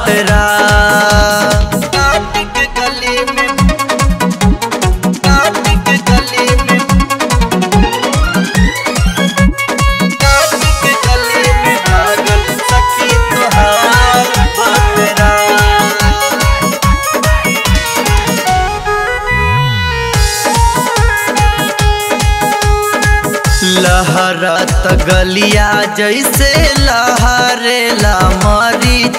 Speaker 12: भतरा लहरत गलिया जैसे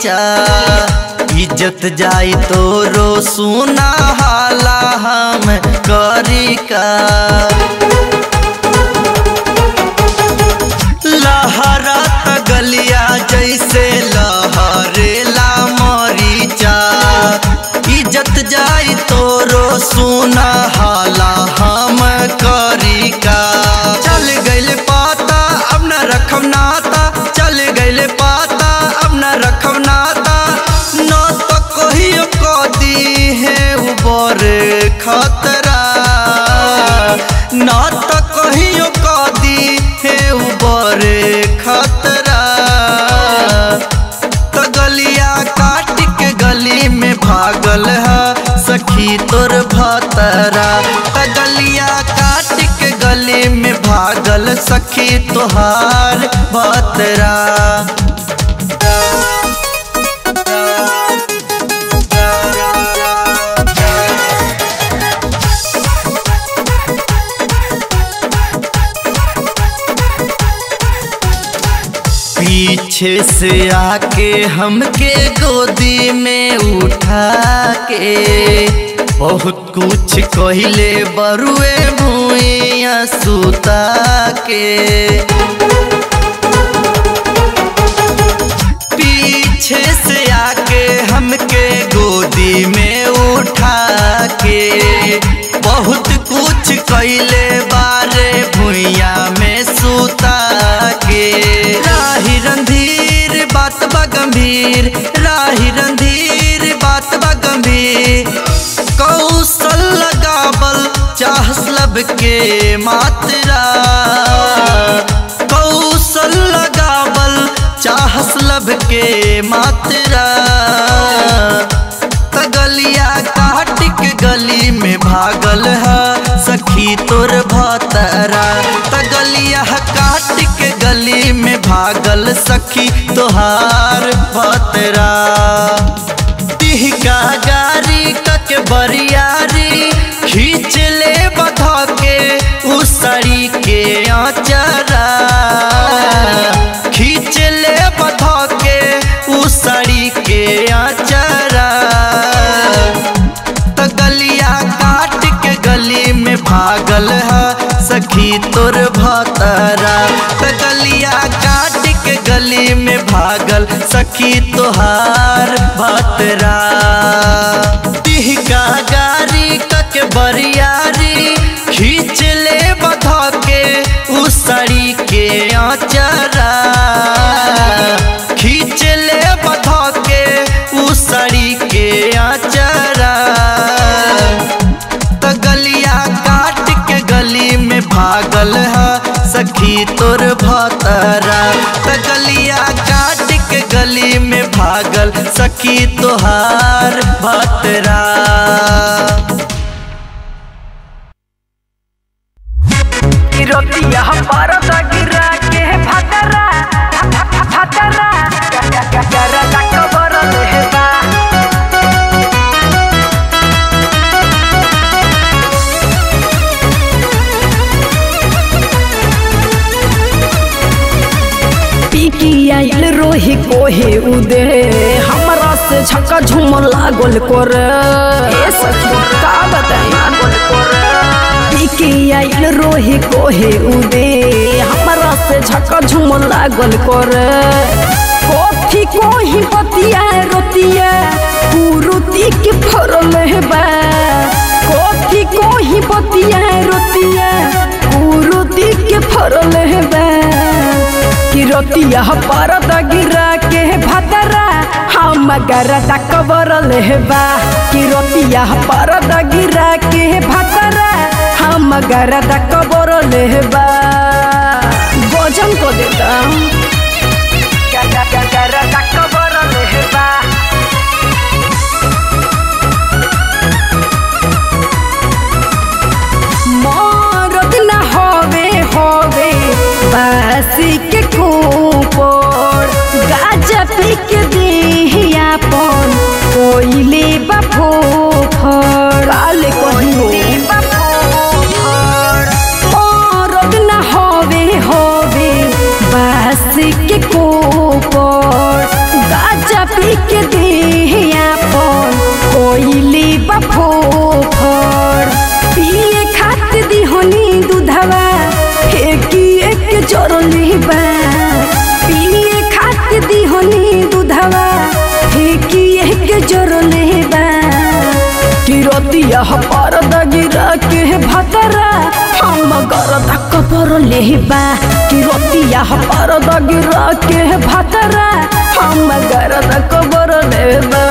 Speaker 12: मरीचा इज़्ज़त जाई तोरो सुना हाला हम करी का। लहरत गलिया जैसे लहरेला मरीचा इज़्ज़त जाई तोरो सुना न तो कहियो कदी है उबर खतरा। तो गलिया काट के गली में भागल है, सखी तोर भतरा। त गलिया काट के गली में भागल, सखी तोहार भतरा। पीछे से आके हमके गोदी में उठा के बहुत कुछ कहले बरुए भूइया सुता के पीछे से आके हमके गोदी में उठा के बहुत कुछ कहले बारे गंभीर, राही रंधीर, बात बा गंभीर। कौशल लगावल चाहस लब के मात्रा। कौशल लगावल चाहस लब के मात्रा। त गलिया काट गली में भागल है, सखी तोर भतरा। भागल सखी, तोहार भतरा तिहका गारी, कक बरियारी, खींच ले बधा के उसड़ी के आचरा खींच ले बधा के उसड़ी के आचरा त गलिया काट के गली में भागल है सखी तोर भतरा, तकलिया काट के गली में भागल सखी तोहार भतरा। तिहका गारी कक बरियारी, खींच ले बध के उसड़ी के आचरा तोर भतरा। त गलिया काट के गली में भागल सखी तोहार भतरा।
Speaker 3: रोटिया हमारा गिरा रोही कोहे उदे, हमरा से झका झूम लागल कर। रोही कोहे उदे, हमरा से झका झूम लागल कर। कथी कोही बतिया रोतिया कुरुती के हेबा। कथी कोही रोतिया कुरुती के फरल किरतिया परद गिरा के भदरा हम गरदा कबर लेबा किरतिया परद गिरा के भदरा हम गरदा कबर लेबा भोजन को देता कोइले बाफो काले कहियो। मरद न होवे होवे बासी के खूपर गाजा पी के देहिया पन कोइले बाफो पिए खातिर दिहनी दूधवा। फेंकी एक चोरली बा किरतिया परद गिरा के भतरा। हम गरद कपर कि किरतिया परद गिरा के भतरा। हम कबर लेबा।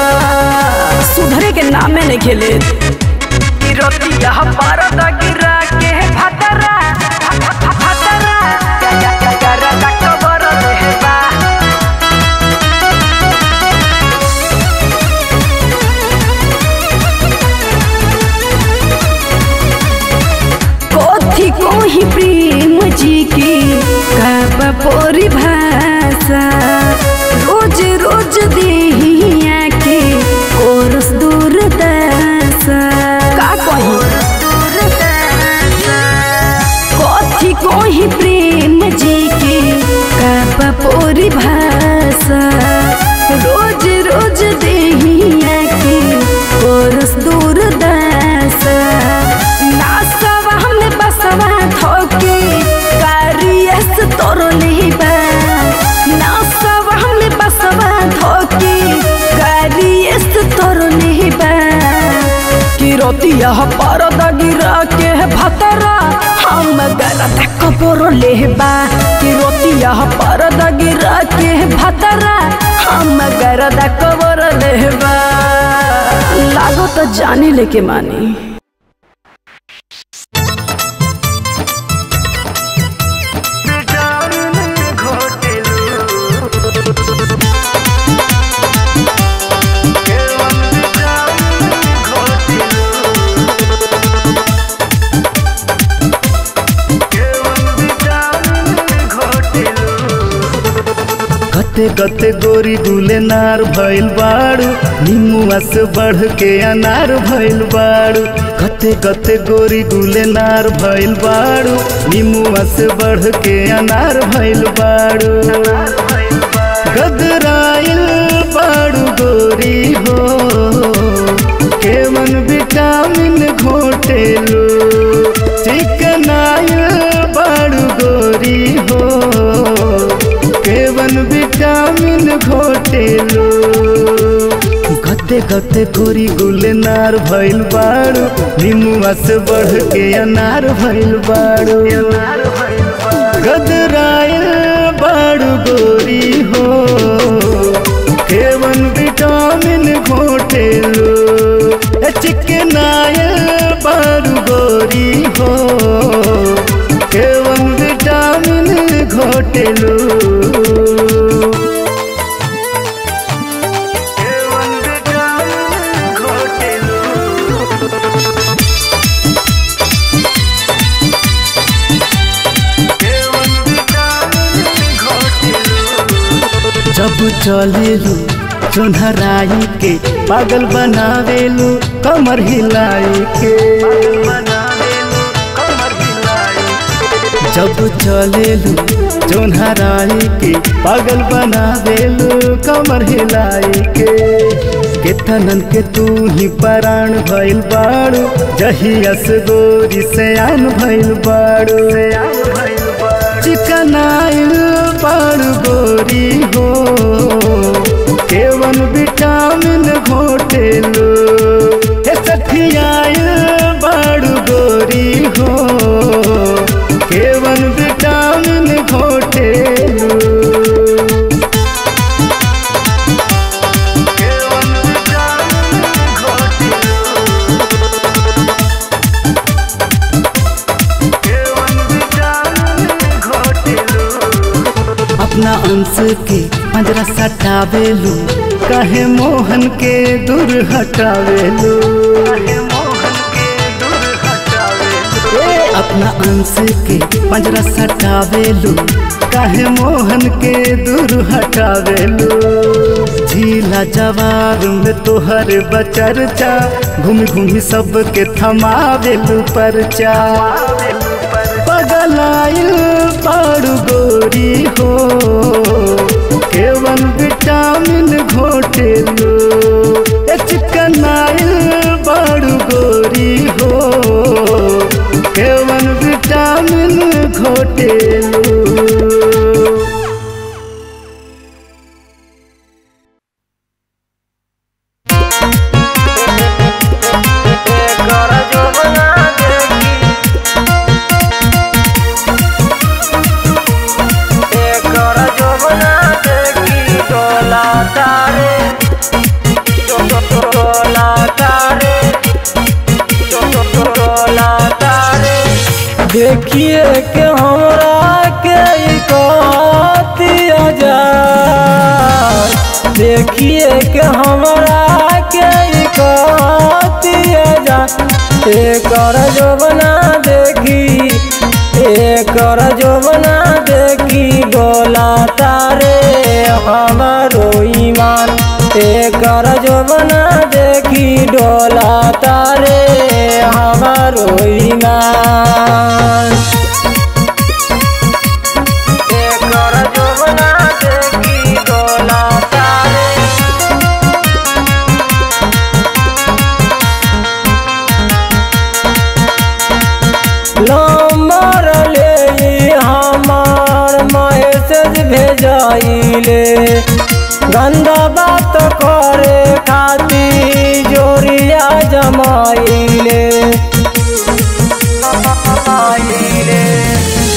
Speaker 3: सुधरे के नामे नहीं खेले। रोटिया पारदा गिरा कब परिभाषा किरतिया परद गिरा के भतरा। हम गलत कबर लेबा किरतिया परद गिरा के भतरा। हम गलत कबर लेबा। लागो तो जाने लेके मानी।
Speaker 13: गते गते गोरी गुले नार भइल बाड़ू। निमुआ बढ़ के अनार भइल बाड़ू। गते गते गोरी गुले नार भइल बाड़ू। निमुआ बढ़ के अनार भइल बाड़ू। गदराइल बाड़ू गोरी हो केवन विटामिन घोटेलो। विटामिन घोटेलो गते गते गोरी गुले नार भइल बाड़ू निमुआ से बढ़ के अनार भइल बाड़ू गदराइल बाड़ू गोरी हो केवन विटामिन घोटेलो ए चिकनाइल बाड़ू गोरी हो केवन विटामिन घोटेलो चलेलू चोनहराई के पागल बनावेलू कमर हिलाई के जब चलेलू चुनहराई के पागल बनावेलू कमर हिलाई के केतनन के तू ही पराण भइल बाड़ू जहियस गोरी से आन भइल बाड़ू। चिकनाइल बाड़ू गोरी हो केवल विटामिन घोटेलो लो। सखिया बड़ गोरी हो। के पंजरा सटावेलू कहे मोहन के दूर हटावेलू? अपना अंश के पंजरा सटावेलू कहे मोहन के दूर हटावेलू? झीला जवार में तोहर बचरचा घूमी घूमी सबके थमावेलू परचा। पगलाइल पाड़ू गोरी हो। केवन विटामिन घोटेलो ए चिकनाइल बड़ गोरी हो। केवन विटामिन घोटेलो
Speaker 14: देखिए के हमरा के कतिया जा देखिए के हमरा के कतिया जा एकर जोबना देखी, एकर जोबना देखी, बोला तारे हमारो ईमान। एकर जोबना देखी डोला तारे हमारो ईमान ले हमार भेजाइले। गंदा बात करे खातिर जोरिया जमाइले।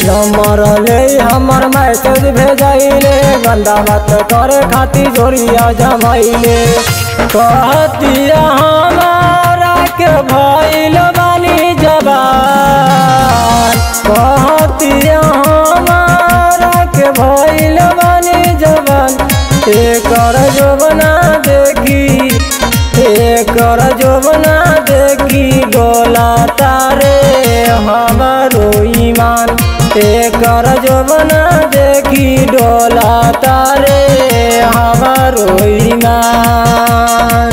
Speaker 14: नंबर ले हमर मैसेज भेजाइले। गंदा बात करे खातिर जोरिया जमाइले। कहतिया हमारा के भइल बानी जबान। कहतिया हमारा के भइल बानी जबान। एकर जोबना देखी एकर जोबना देखी डोला तारे हमारो ईमान एकर जोबना देखी डोला तारे हमारो ईमान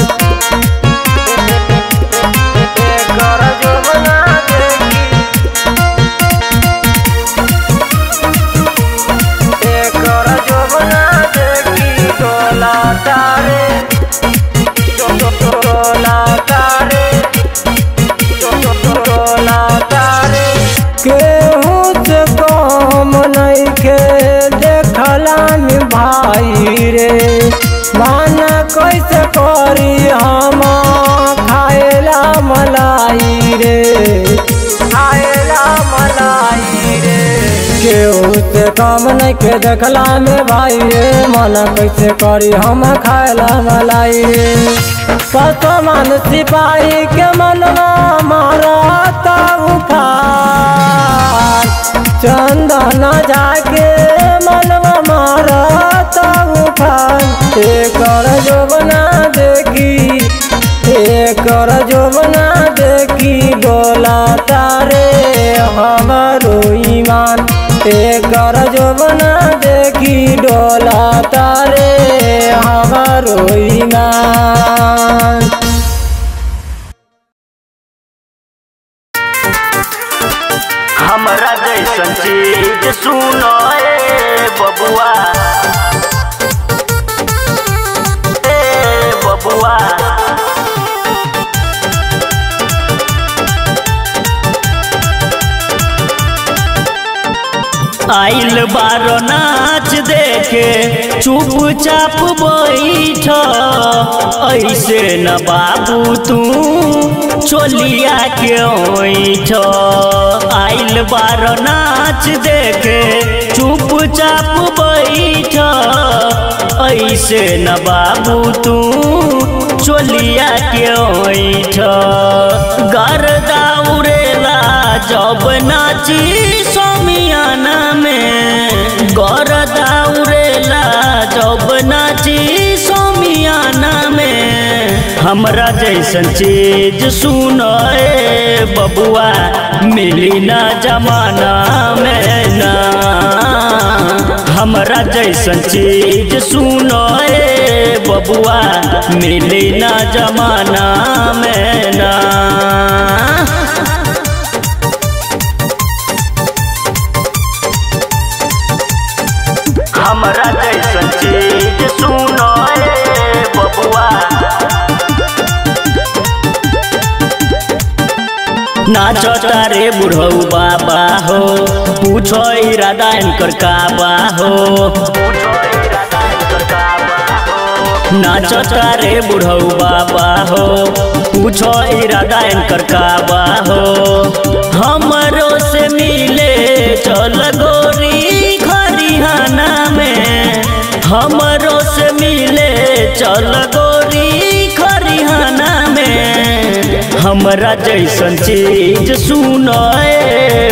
Speaker 14: भाई रे। माना कैसे करी हम खाएला मलाई रे। खाएला मलाई केहू से कम के देखला में भाई रे माना कैसे करी हम खाएला मलाई रे पसमान सिपाही के मनवा मारा उफान चंदन जाके मनवा मारा उफान एकर जोबना देखी एकर जोबना देखी बोला तारे, हमारो ईमान। एकर जोबना देखी डोला तारे, हमारो ईमान।
Speaker 2: हमरा जैसन चीज़ सुनो बबुआ। आइल बारो नाच देखे, चुपचाप बैठ। ऐसे न बाबू तू, चोलिया के ओठ आइल बारो नाच देखे, चुपचाप बैठ। ऐसे न बाबू तू, चोलिया के ओठ गर्दा जब नाची सोमियाना में गरदा उड़ेला जब नाची सोमियाना में, हमरा जैसन चीज़ सुन बबुआ मिली ना जमाना में ना। हमरा जैसन चीज़ सुन बबुआ मिली ना जमाना में ना। नाचो तारे बुढ़ऊ बाबा हो। पूछो इरादा इनकर काबा हो। नाचो तारे बुढ़ऊ बाबा हो। पूछो इरादा इनकर काबा हो। हमरो से मिले चल गोरी खरिहाना में। हमरो से मिले चल गोरी हमरा जैसन चीज़ सुन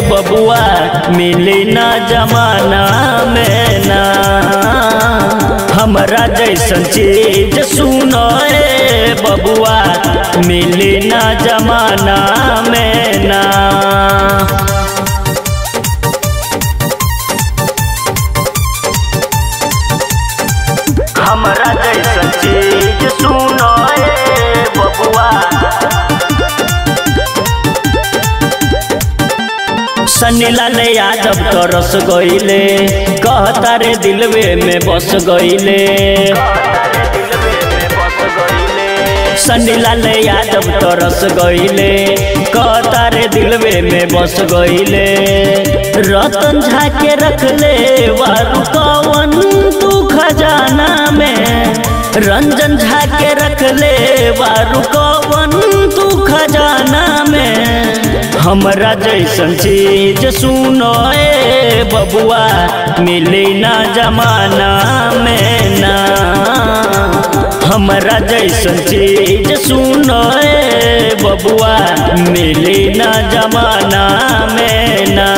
Speaker 2: बबुआ, मिले ना जमाना में ना। हमरा जैसन चीज़ सुन बबुआ, मिले ना जमाना में ना। सन्नी लाल यादव तो रस गईले। कहता रे दिलवे में बस गईले। सन्नी लाल यादव तो रस गईले। कहता रे दिलवे में बस गईले। रतन झा के रख ले कवन तू खजाना में। रंजन झा के रख ले कवन तू खजाना में। हमरा जैसन चीज़ सुनो ए बबुआ, मिले ना जमाना में ना। हमारा जैसन चीज़ सुनो ए बबुआ, मिले ना जमाना में ना।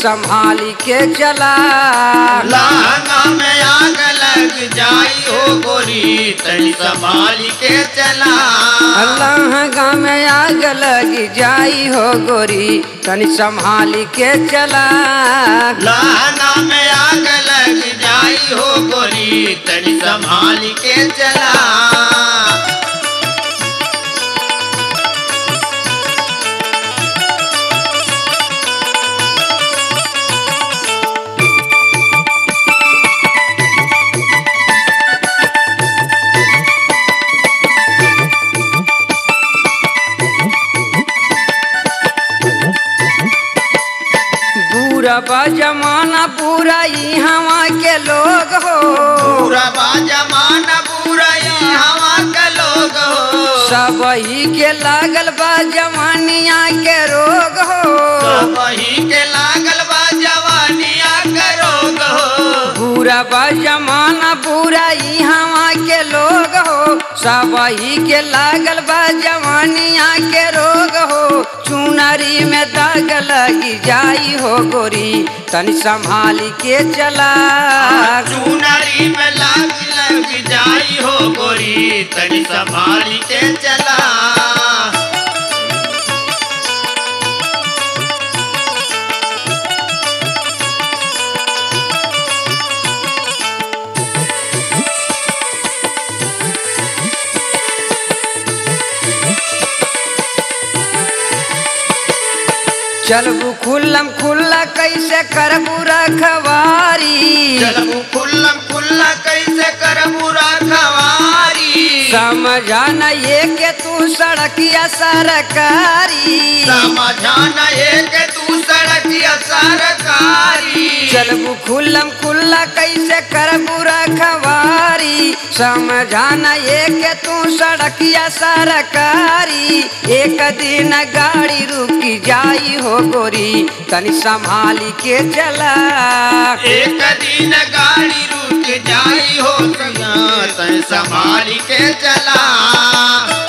Speaker 15: संभाली के चला।
Speaker 16: लहंगा में आग लग जाई हो गोरी तनी संभाल के चला।
Speaker 15: लहंगा में आग लग जाई हो गोरी तनी संभाली के चला।
Speaker 16: लहंगा में आग लग जाई हो गोरी तनी संभाल के चला।
Speaker 15: पूरा बा जमाना पूरा हवा के लोग हो।
Speaker 16: पूरा बा जमाना पूरा हवा के लोग हो।
Speaker 15: सब ही के लागल बा जवानिया के रोग हो।
Speaker 16: सब ही के लागल बा जवानिया के रोग हो।
Speaker 15: पूरा बा जमाना पूरा हवा के लोग हो। सब के लागल बा, जवानिया के रोग हो। चुनरी में दाग लगी जाई हो गोरी, तनी संभाल के चला।
Speaker 16: चुनरी में लाग लग जाई हो गोरी, तनी संभाल के चला।
Speaker 15: चलबू खुल्लम खुल्ला कैसे करबू रखवारी?
Speaker 16: चलबू खुल्लम खुल्ला कैसे करबू रखवारी?
Speaker 15: समझान ये के तू सड़किया सरकारी?
Speaker 16: समझाना एक तू सड़किया सरकारी?
Speaker 15: चलबू खुल्लम खुल्ला कैसे करबू रखवारी? समझान ये के तू सड़किया सरकारी? एक दिन गाड़ी रुकी जाई हो गोरी तनी संभाली के चला।
Speaker 16: एक दिन गाड़ी रुक जाई हो संभाल के चला।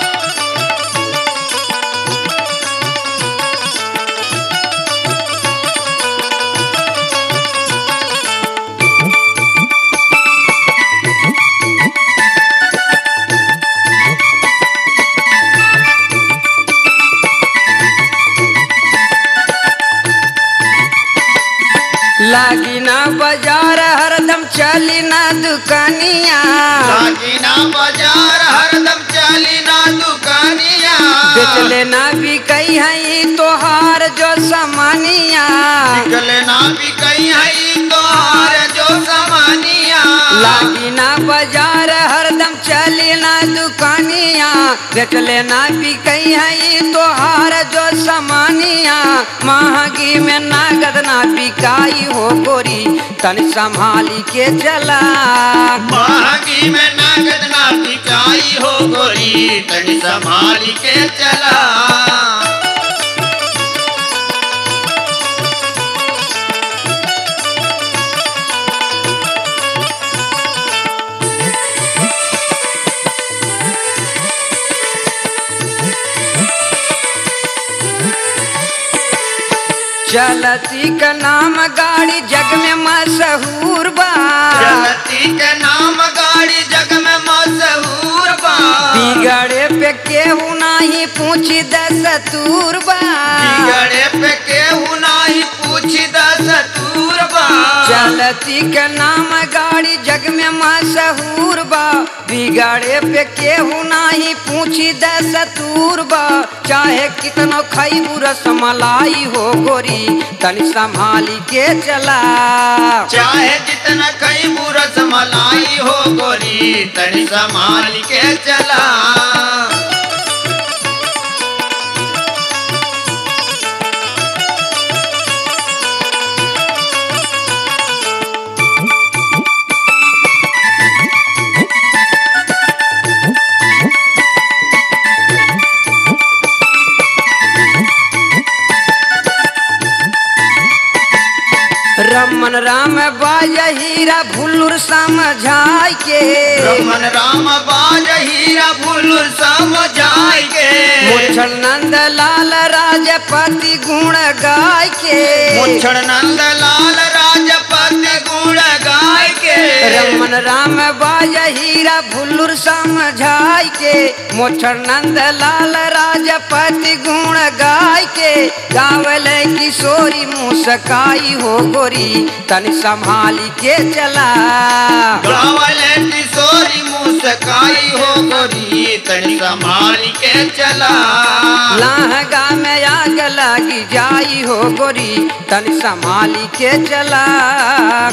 Speaker 15: लागी ना बाज़ार हरदम चली ना दुकानिया।
Speaker 16: लागी ना बाज़ार हरदम चली ना दुकानिया।
Speaker 15: बेचले ना बिकई है तोहार जो सामानिया।
Speaker 16: निकले ना भी कहीं है तोहार जो सामानिया।
Speaker 15: लागी ना बाज़ार हरदम चली ना दुकानिया। बेचले ना बिकई है तोहार जो सामानिया महँगी में नागद ना बिकाई हो गोरी, तन संभाली के चला
Speaker 16: महँगी में नगद ना बिकाई हो गोरी, तन संभाली के चला
Speaker 15: चलती का नाम गाड़ी जग में मशहूर बा।
Speaker 16: चलती के नाम गाड़ी जग में मशहूर बा।
Speaker 15: बिगड़े पे के नाही पूछी दस तूर बा।
Speaker 16: बिगड़े पे के नाही
Speaker 15: चलती के नाम गाड़ी जग में मशहूर बा। बिगड़े पे केहू नाही, पूछी दे तूर बा। चाहे कितनो खैबू रसमलाई हो गोरी, तनी संभाली के चला।
Speaker 16: चाहे जितना कई बुरस मलाई हो गोरी, तनी संभाली के चला।
Speaker 15: रमन राम बाज हीरा भुलुर समझाई के
Speaker 16: रमन राम बाज हीरा भुलुर समझाई के
Speaker 15: मुछण नंद लाल राजपति गुण गाय के
Speaker 16: मुछण नंद लाल राजपति गुण गाय के
Speaker 15: रमन राम बाज हीरा भुलुर समझाई के मुछण नंद लाल राजपति गुण गाय के गावल किशोरी मुसकाई हो गोरी गोरी तन संभाल के चला।
Speaker 16: किशोरी मुस्काई हो गोरी तन संभाल के चला।
Speaker 15: लहंगा में आग लगी जाई हो गोरी तन संभाली के चला।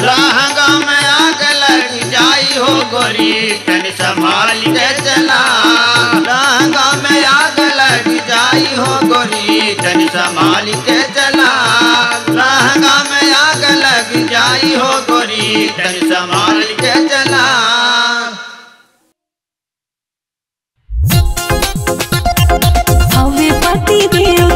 Speaker 16: लहंगा में आग लगी जाई हो गोरी तन संभाली के चला। लहंगा में आग लगी जाई हो गोरी तन संभाली के चला। लहंगा में लग जाई हो गोरी संभाल के चला।
Speaker 9: पति देव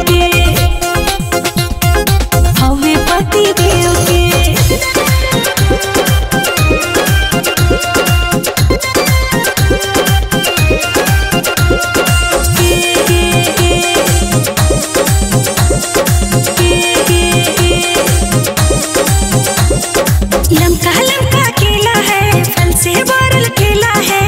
Speaker 9: से बारल खेला है।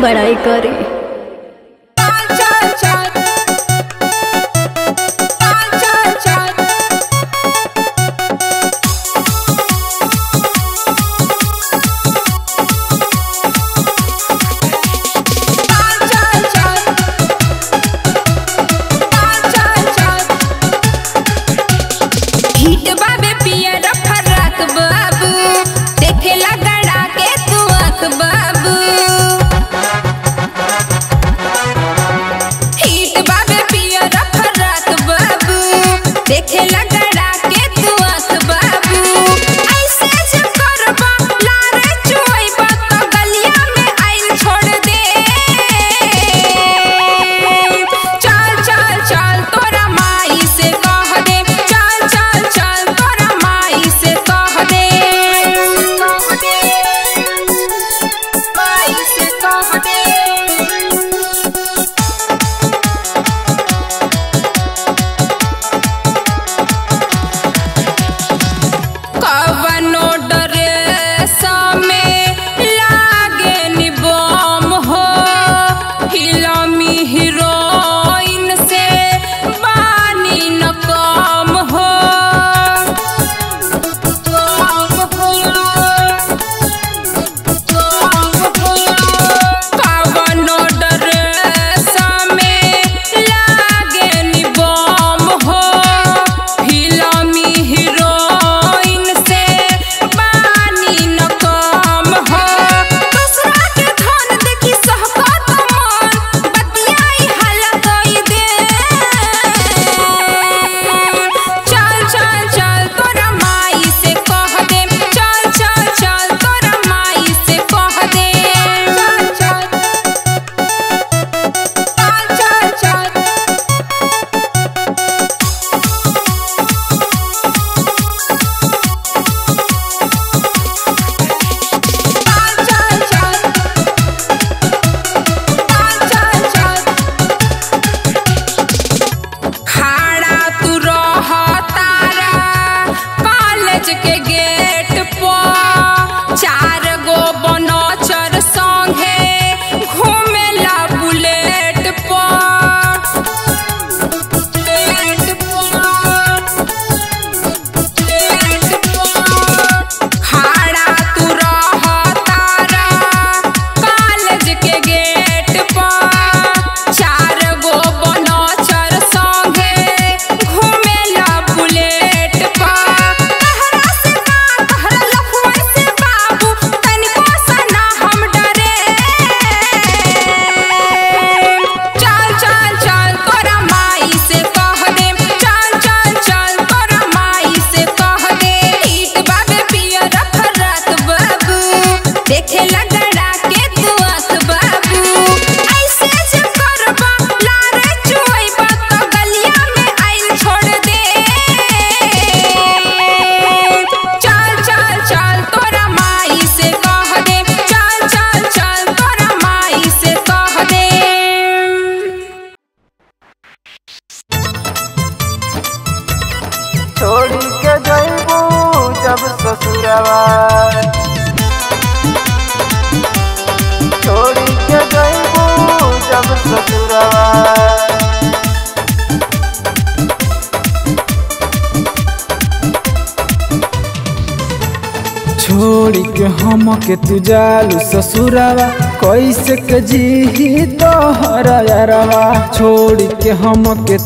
Speaker 3: बड़ाई करे।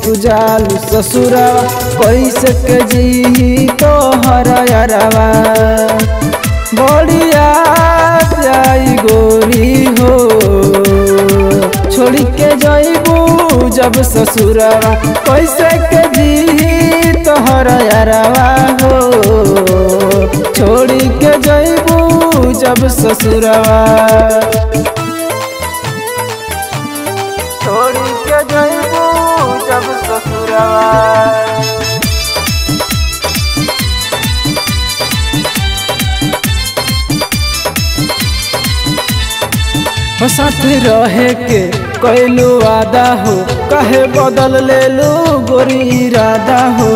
Speaker 14: कुजालू ससुरवा
Speaker 17: कैसे के जी तोहर यारवा बढ़िया जाई गोरी हो, छोड़ी के जाइबू जब ससुरवा कैसे के जी तोहर यारवा हो। छोड़ी के जाइबू जब ससुरवा हो साथ रहे के कैलू वादा हो, कहे बदल ले लो गोरी इरादा हो?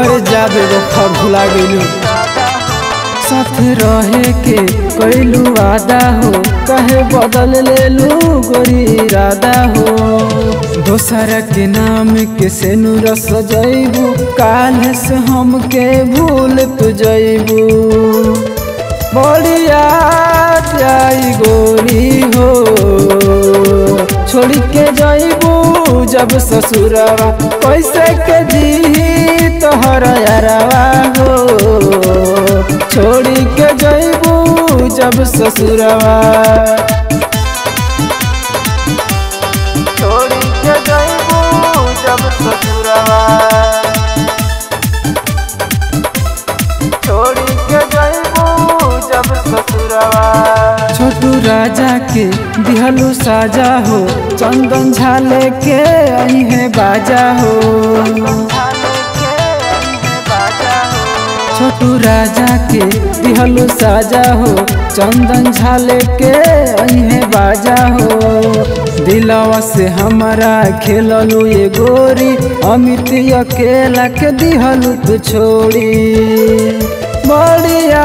Speaker 17: अरे जाबे वो खर भुला गेलू। साथ रहे के कैलू वादा हो, कहे बदल ले लो गोरी इरादा हो? दोसरा के नाम के से रस जैबू काल से हमके भूल तू जैबू जाई गोरी हो, छोड़ के जैबू जब ससुरवा कैसे के जी तोहर यारवा हो। छोड़ के जैबू जब ससुरवा।
Speaker 14: जब ससुरवा छोड़ी के जइबू जब ससुरवा
Speaker 17: छोटू राजा के दिहलू साजा हो चंदन झाले के आई है। बाजा हो। छोटू राजा के दिहलू साजा हो चंदन झाले के आई है बाजा हो। दिलवा से हमारा खेललू ये गोरी अमित अकेला के दिहलू तू छोड़ी बड़िया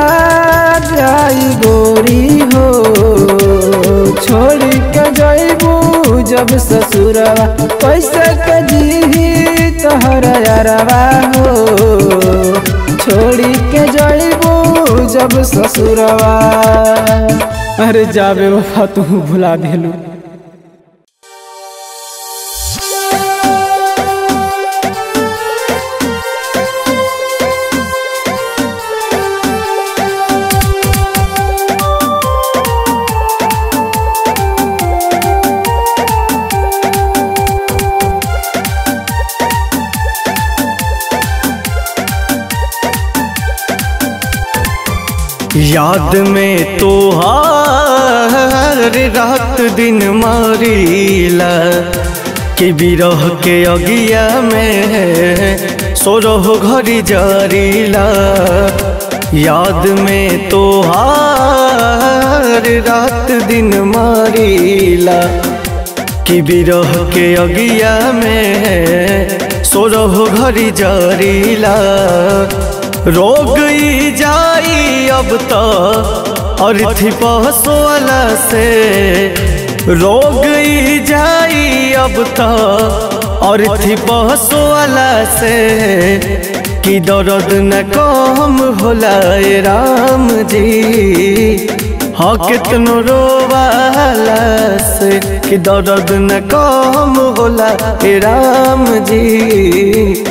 Speaker 17: जाई गोरी हो छोड़ के जइबू जब ससुरवा कैसे के जी तोहर यारवा हो। छोड़ी के जइबू जब ससुरवा। अरे जाबे वफा तू भुला देलू।
Speaker 12: याद में तो हर रात दिन मारीला कि बिरह के अगिया में सोरह घड़ी जारीला याद में तो हर रात दिन मारीला कि बिरह के अगिया में सोरह घड़ी जारीला रोग ई जाई अब तो और थी पहसोला से। रोग ई जाई अब तो और थी पहसोला से। कि दर्द न कम होला राम जी। हाँ कितनो रोवाला से, कि दर्द न कम होला ए राम जी।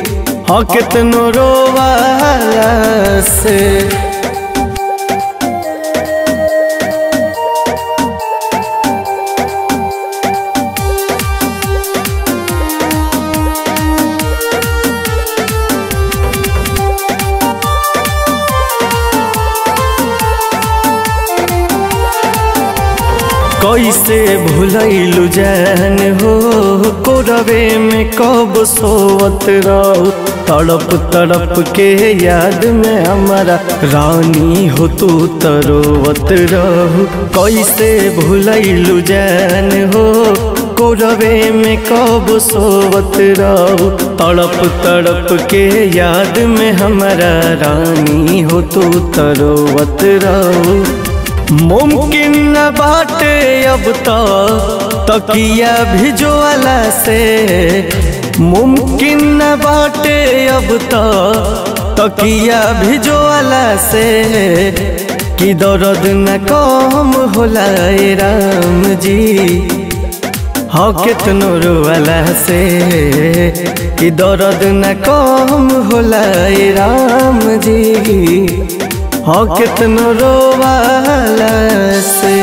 Speaker 12: हाँ कितनो रोवाला से। कैसे भुलैलु जान हो? कोरवे में कब सोवत रहो? तड़प तड़प के याद में हमारा रानी हो तू तरोवत रहो। कैसे भुलैलु जान हो? कोरवे में कब सोवत रहो? तड़प तड़प के याद में हमारा रानी हो तू तरोवत रहो। मुमकिन बाटे अब तो तकिया भिजवाला से। मुमकिन बाटे अब तो तकिया भिजवाला से। कि दर्द न कम होला राम जी हाँ कितनो रोवाला से। कि दर्द न कम होला राम जी। हाँ कितनो रोवाला से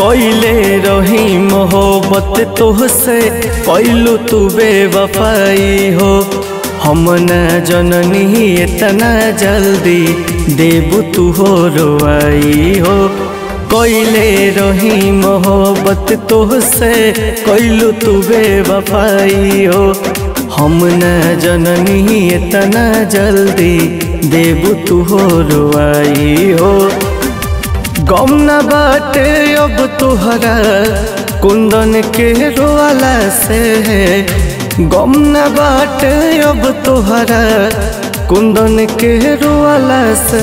Speaker 12: कैले रही मोहब्बत तोहसे कैलू तू बेवफाई हो
Speaker 9: हम न जननी इतना जल्दी देबू तू हो रोआई हो कोइले रही मोहब्बत तोहसे कोइलू तू बेवफाई हो हम न जननी इतना जल्दी देबू तू हो रोआई हो गम न बाटे अब तोहरा कुंदन के रोवाला से गम न बाटे अब तोहरा। कुंदन के रोवाला से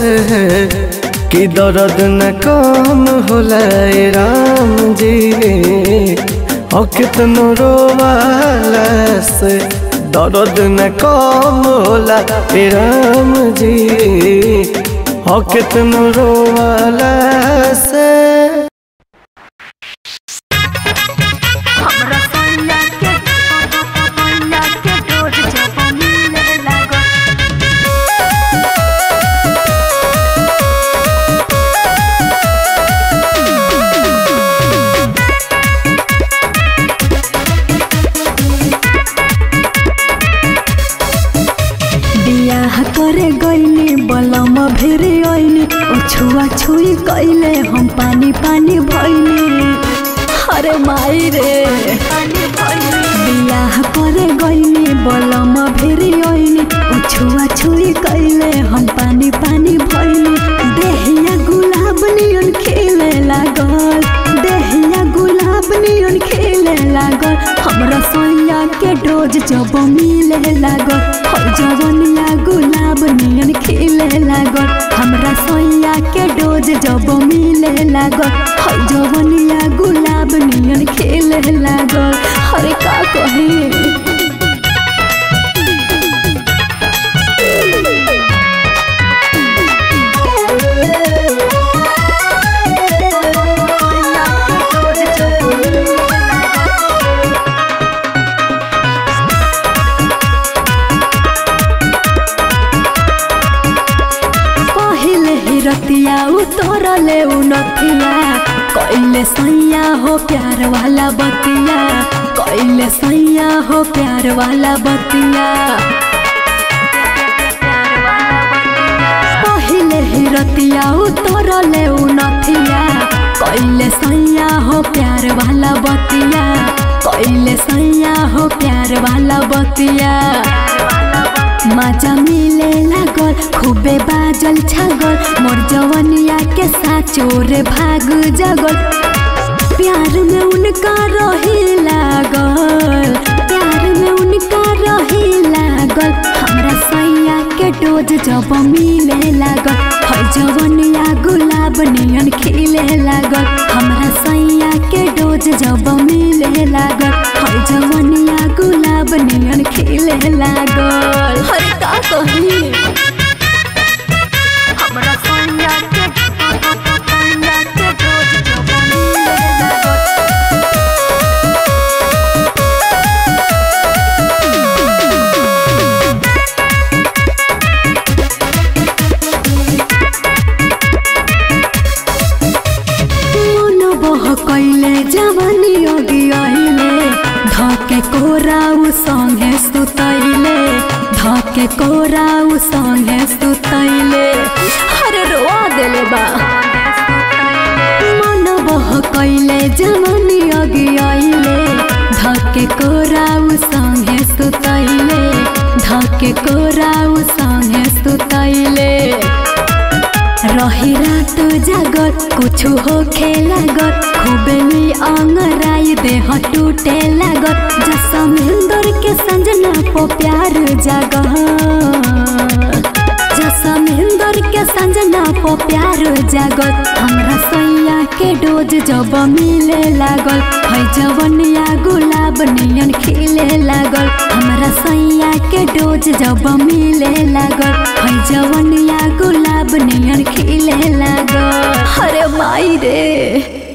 Speaker 9: कि दर्द न कम होला ए राम जी। और कितनो रोवाला से दर्द न कम होला ए राम जी। और कितनो रोवाला से
Speaker 8: जब मिले लागल
Speaker 3: हर जवनिया गुलाब नियन खिले लागल। हर का कही धके कोराउ संगे सुतैले हर रोआ देले बा। मन बह कैले जमनी अगी आइले। धके कोराउ संगे सुतैले धके कोराउ संगे सुतैले रही रात जागत कुछ हो लागत खूबेली अंगराई देह टूटे लागत जसमिंदर के संजना पो प्यार जागत जसमिंदर के संजना पो प्यार जागत। हमरा सैया के डोज जब मिले लागल। है जवनिया गुलाब नियन खिले लागल। हमरा सैया के डोज जब मिले लागल। है जवनिया गुलाब नियन खिले लागल। अरे माई रे।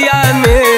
Speaker 9: नज़रिया में